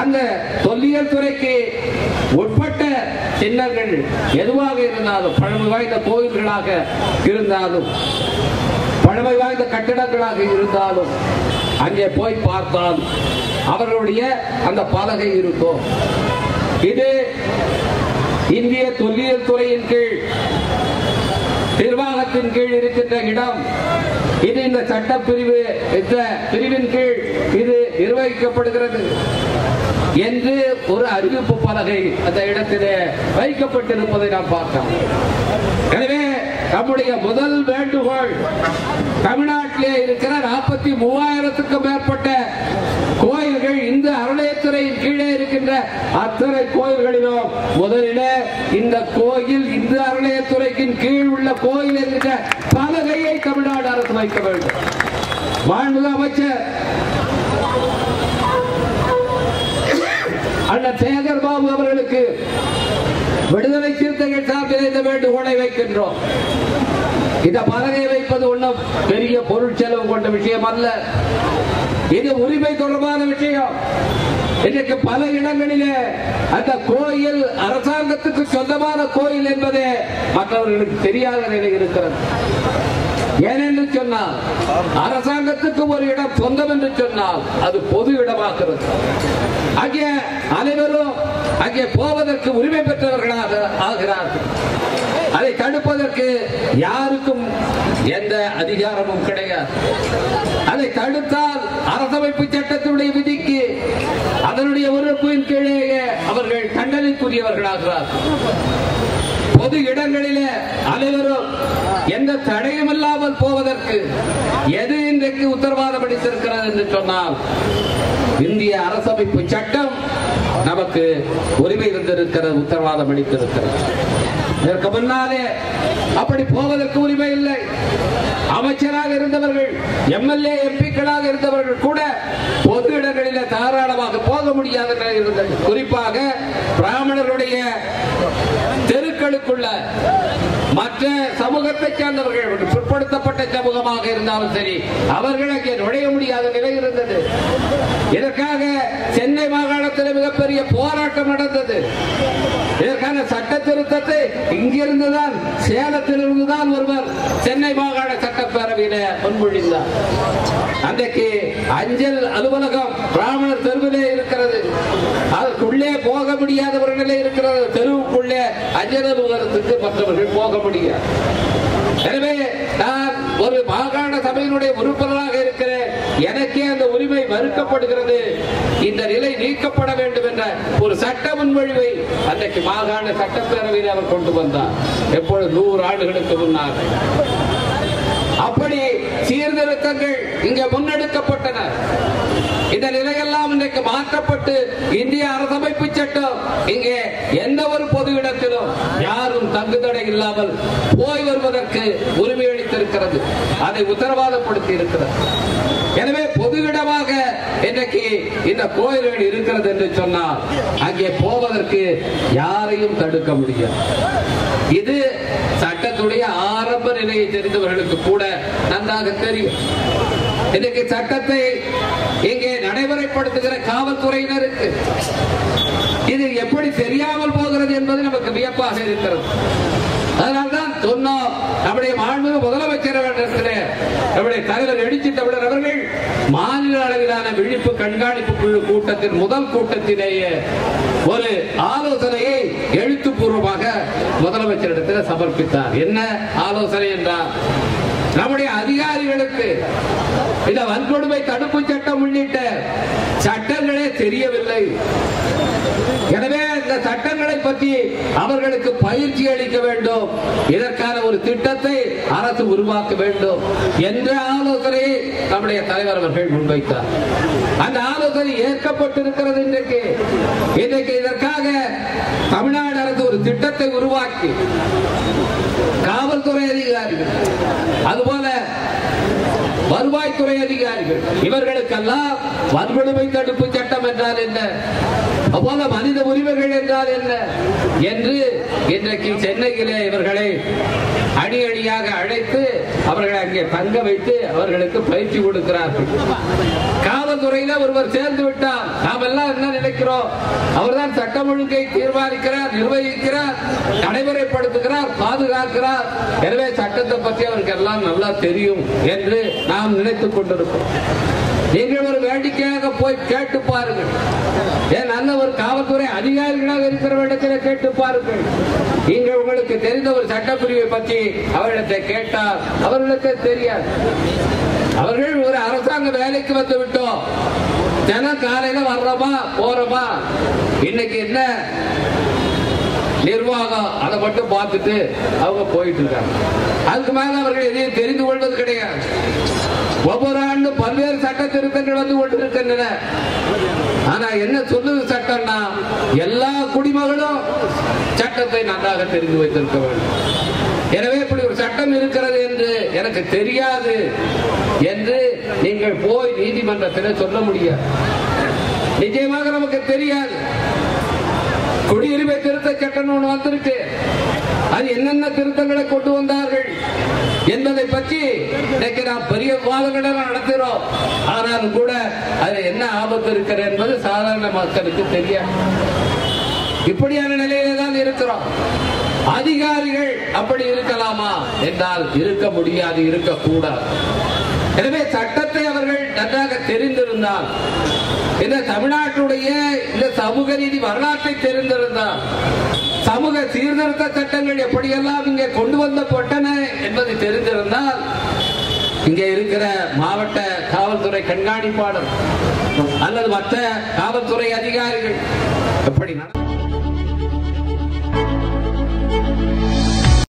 அந்த தொல்லியல் துறைக்கு உட்பட்ட சின்னங்கள் எதுவாக இருந்தாலும் பழமை வாய்ந்த கோயில்களாக இருந்தாலும் பழமை வாய்ந்த கட்டிடங்களாக இருந்தாலும் அங்கே போய் பார்த்தால் அவர்களுடைய அந்த பலகை இருக்கும். இது இந்திய தொல்லியல் துறையின் கீழ் நிர்வாகத்தின் கீழ் இருக்கின்ற இடம். இது இந்த சட்டப்பிரிவு இந்த பிரிவின் கீழ் இது நிர்வகிக்கப்படுகிறது என்று ஒரு அறிவிப்பு பலகை அந்த இடத்திலே வைக்கப்பட்டிருப்பதை நாம் பார்த்தோம். எனவே நம்முடைய முதல் வேண்டுகோள் தமிழ்நாட்டிலே இருக்கிற நாற்பத்தி மூவாயிரத்துக்கும் மேற்பட்ட கோயில்கள் இந்த அருணையத்துறையின் கீழே இருக்கின்ற அத்தனை கோயில்களிலும் முதலிலே இந்த கோயில் இந்த அருணையத்துறைக்கின் கீழ் உள்ள கோயில் என்கிற பலகையை தமிழ்நாடு அரசு வைக்க வேண்டும். மாண்புமிகு அமைச்சர். அண்ணன் சேகர் பாபு அவர்களுக்கு விடுதலை சிறுத்தைகள் சார்பில் இந்த வேண்டுகோளை வைக்கின்றோம். இந்த பலகை வைப்பது ஒன்றும் பெரிய பொருள் செலவு கொண்ட விஷயம் அல்ல. இது உரிமை தொடர்பான விஷயம். இன்றைக்கு பல இடங்களிலே அந்த கோயில் அரசாங்கத்துக்கு சொந்தமான கோயில் என்பதே மற்றவர்களுக்கு தெரியாத நிலை இருக்கிறது. ஏனென்று சொன்னால் அரசாங்கத்துக்கு ஒரு இடம் சொந்தம் என்று சொன்னால் அது பொது இடமாகிறது. அங்கே அனைவரும் அங்கே போவதற்கு உரிமை பெற்றவர்களாக ஆகிறார்கள். அதை தடுப்பதற்கு யாருக்கும் எந்த அதிகாரமும் கிடையாது. அதை தடுத்தால் அரசமைப்பு சட்டத்தினுடைய விதிக்கு அதனுடைய உறுப்பின் கீழே அவர்கள் தண்டனைக்குரியவர்களாகிறார்கள் பொது இடங்களிலே அனைவரும் எந்த தடையும் இல்லாமல் போவதற்கு எது இன்றைக்கு உத்தரவாதம் அளித்திருக்கிறது என்று சொன்னால் இந்திய அரசமைப்பு சட்டம் நமக்கு உரிமை இருந்திருக்கிறது உத்தரவாதம் அளித்திருக்கிறது. இதற்கு முன்னாலே அப்படி போவதற்கு உரிமை இல்லை. அமைச்சராக இருந்தவர்கள் எம்எல்ஏ எம்பிக்களாக இருந்தவர்கள் கூட பொது இடங்களில் தாராளமாக போக முடியாத இருந்தது குறிப்பாக பிராமணருடைய தெருக்களுக்குள்ள மற்ற சமூகத்தை சார்ந்தவர்கள் பிற்படுத்தப்பட்ட சமூகமாக இருந்தாலும் சரி அவர்கள் அங்கே நுழைய முடியாத நிலை இருந்தது. இதற்காக சென்னை மாகாணத்தில் மிகப்பெரிய போராட்டம் நடந்தது. இதற்கான சட்ட திருத்தத்தை இங்கிருந்துதான் சேலத்திலிருந்து தான் ஒருவர் சென்னை மாகாண சட்டப்பேரவையில முன்மொழிந்தார். அன்றைக்கு அஞ்சல் அலுவலகம் பிராமணர் தெருவிலே இருக்கிறது. அதற்குள்ளே போக முடியாத ஒரு நிலை இருக்கிறது. தெருவுக்குள்ளே அஞ்சல் அலுவலகத்துக்கு மற்றவர்கள் போக முடியாது. எனவே நான் ஒரு மாகாண சபையினுடைய உறுப்பினராக இருக்கிறேன். எனக்கே அந்த உரிமை மறுக்கப்படுகிறது. இந்த நிலை நீக்கப்பட வேண்டும் என்ற ஒரு சட்ட முன்மொழிவை அன்றைக்கு மாகாண சட்டப்பேரவையில் அவர் கொண்டு வந்தார். எப்பொழுது நூறு ஆண்டுகளுக்கு முன்னாக அப்படி சீர்திருத்தங்கள் இங்கே முன்னெடுக்கப்பட்டன. இந்த நிலையெல்லாம் இன்றைக்கு மாற்றப்பட்டு இந்திய அரசமைப்பு சட்டம் இங்கே எந்த ஒரு பொது இடத்திலும் யாரும் தங்குதடை இல்லாமல் போய் வருவதற்கு உரிமை அளித்திருக்கிறது. அதை உத்தரவாதப்படுத்தி இருக்கிறது. எனவே பொது இடமாக இந்த கோயில்கள் இருக்கிறது என்று சொன்னால் அங்கே போவதற்கு யாரையும் தடுக்க முடியாது. இது சட்டத்துடைய ஆரம்ப நிலையை தெரிந்தவர்களுக்கு கூட நன்றாக தெரியும். இன்னைக்கு சட்டத்தை இங்கே நடைமுறைப்படுத்துகிற காவல்துறையினருக்கு இது எப்படி தெரியாமல் போகிறது என்பது நமக்கு வியப்பாக இருக்கிறது. அதனால்தான் சொன்னோம் நம்முடைய மாண்புமிகு முதலமைச்சர் அவர்களிடத்திலே நம்முடைய தலைவர் எழுச்சி தமிழர் அவர்கள் மாநில அளவிலான விழிப்பு கண்காணிப்பு குழு கூட்டத்தின் முதல் கூட்டத்திலேயே ஒரு ஆலோசனையை எழுத்து எழுத்துப்பூர்வமாக முதலமைச்சரிடத்தில் சமர்ப்பித்தார். என்ன ஆலோசனை என்றால் நம்முடைய அதிகாரிகளுக்கு இந்த வன்கொடுமை தடுப்பு சட்டம் உள்ளிட்ட சட்டங்களே தெரியவில்லை. எனவே இந்த சட்டங்களை பற்றி அவர்களுக்கு பயிற்சி அளிக்க வேண்டும். இதற்கான ஒரு திட்டத்தை அரசு உருவாக்க வேண்டும் என்ற ஆலோசனையை நம்முடைய தலைவர் அவர்கள் முன்வைத்தார். அந்த ஆலோசனை ஏற்கப்பட்டிருக்கிறது இன்றைக்கு. இன்றைக்கு இதற்காக தமிழ்நாடு அரசு ஒரு திட்டத்தை உருவாக்கி காவல்துறை அதிகாரிகள் அதுபோல வருவாய்த்துறை அதிகாரிகள் இவர்களுக்கெல்லாம் வன்கொடுமை தடுப்பு சட்டம் என்றால் என்ன? அப்போல மனித உரிமைகள் என்றால் என்ன? என்று இன்றைக்கு சென்னையிலே இவர்களை அணி அணியாக அழைத்து அவர்களை அங்கே தங்க வைத்து அவர்களுக்கு பயிற்சி கொடுக்கிறார்கள். காவல்துறையில ஒருவர் சேர்ந்து விட்டார். நாம் எல்லாம் என்ன நினைக்கிறோம்? அவர்தான் சட்டம் ஒழுங்கை தீர்மானிக்கிறார் நிர்வகிக்கிறார் நடைமுறைப்படுத்துகிறார் பாதுகாக்கிறார். எனவே சட்டத்தை பற்றி அவருக்கு எல்லாம் நல்லா தெரியும் என்று நாம் நினைத்துக் கொண்டிருக்கிறோம். நீங்கள் ஒரு வேடிக்கையாக போய் கேட்டு பாருங்கள். ஏன் நல்ல ஒரு காவல்துறை அதிகாரிகளாக இருக்கிற இடத்தில் கேட்டு பாருங்கள். நீங்கள் உங்களுக்கு தெரிந்த ஒரு சட்டப்பிரிவை பற்றி அவரிடத்தை கேட்டால் அவர்களுக்கு தெரியாது. அவர்கள் ஒரு அரசாங்க வேலைக்கு வந்து விட்டோம். தினம் காலையில வர்றோமா போறோமா? இன்னைக்கு என்ன? நிர்வாகம் அதை மட்டும் பார்த்துட்டு அவங்க போயிட்டு இருக்காங்க. அதுக்கு மேல அவர்கள் எதையும் தெரிந்து கொள்வது கிடையாது. ஒவ்வொரு ஆண்டும் பல்வேறு சட்ட திருத்தங்கள் வந்து கொண்டிருக்கின்றன. ஆனா என்ன சொல்லுது சட்டம்னா எல்லா குடிமகளும் சட்டத்தை நன்றாக தெரிந்து வைத்திருக்க வேண்டும். எனவே இப்படி ஒரு சட்டம் இருக்கிறது என்று எனக்கு தெரியாது என்று நீங்கள் போய் நீதிமன்றத்தில் சொல்ல முடியாது. நிச்சயமாக நமக்கு தெரியாது. குடியுரிமை திருத்த சட்டம் ஒன்று வந்திருக்கு. அது என்னென்ன திருத்தங்களை கொண்டு வந்தார்கள்? என்பதை பற்றி இன்னைக்கு நாம் பெரிய விவாதங்களை நடத்துகிறோம். ஆனாலும் கூட அது என்ன ஆபத்து இருக்கிறது என்பது சாதாரண மக்களுக்கு தெரியாது. இப்படியான நிலையில தான் இருக்கிறோம். அதிகாரிகள் அப்படி இருக்கலாமா என்றால் இருக்க முடியாது இருக்கக்கூடாது. எனவே சட்டத்தை அவர்கள் நன்றாக தெரிந்திருந்தால் இந்த தமிழ்நாட்டுடைய இந்த சமூக நீதி வரலாற்றை தெரிந்திருந்தால் சமூக சீர்திருத்த சட்டங்கள் எப்படியெல்லாம் இங்கே கொண்டு வந்தப்பட்டன என்பதை தெரிந்திருந்தால் இங்கே இருக்கிற மாவட்ட காவல்துறை கண்காணிப்பாளர் அல்லது மற்ற காவல்துறை அதிகாரிகள் எப்படி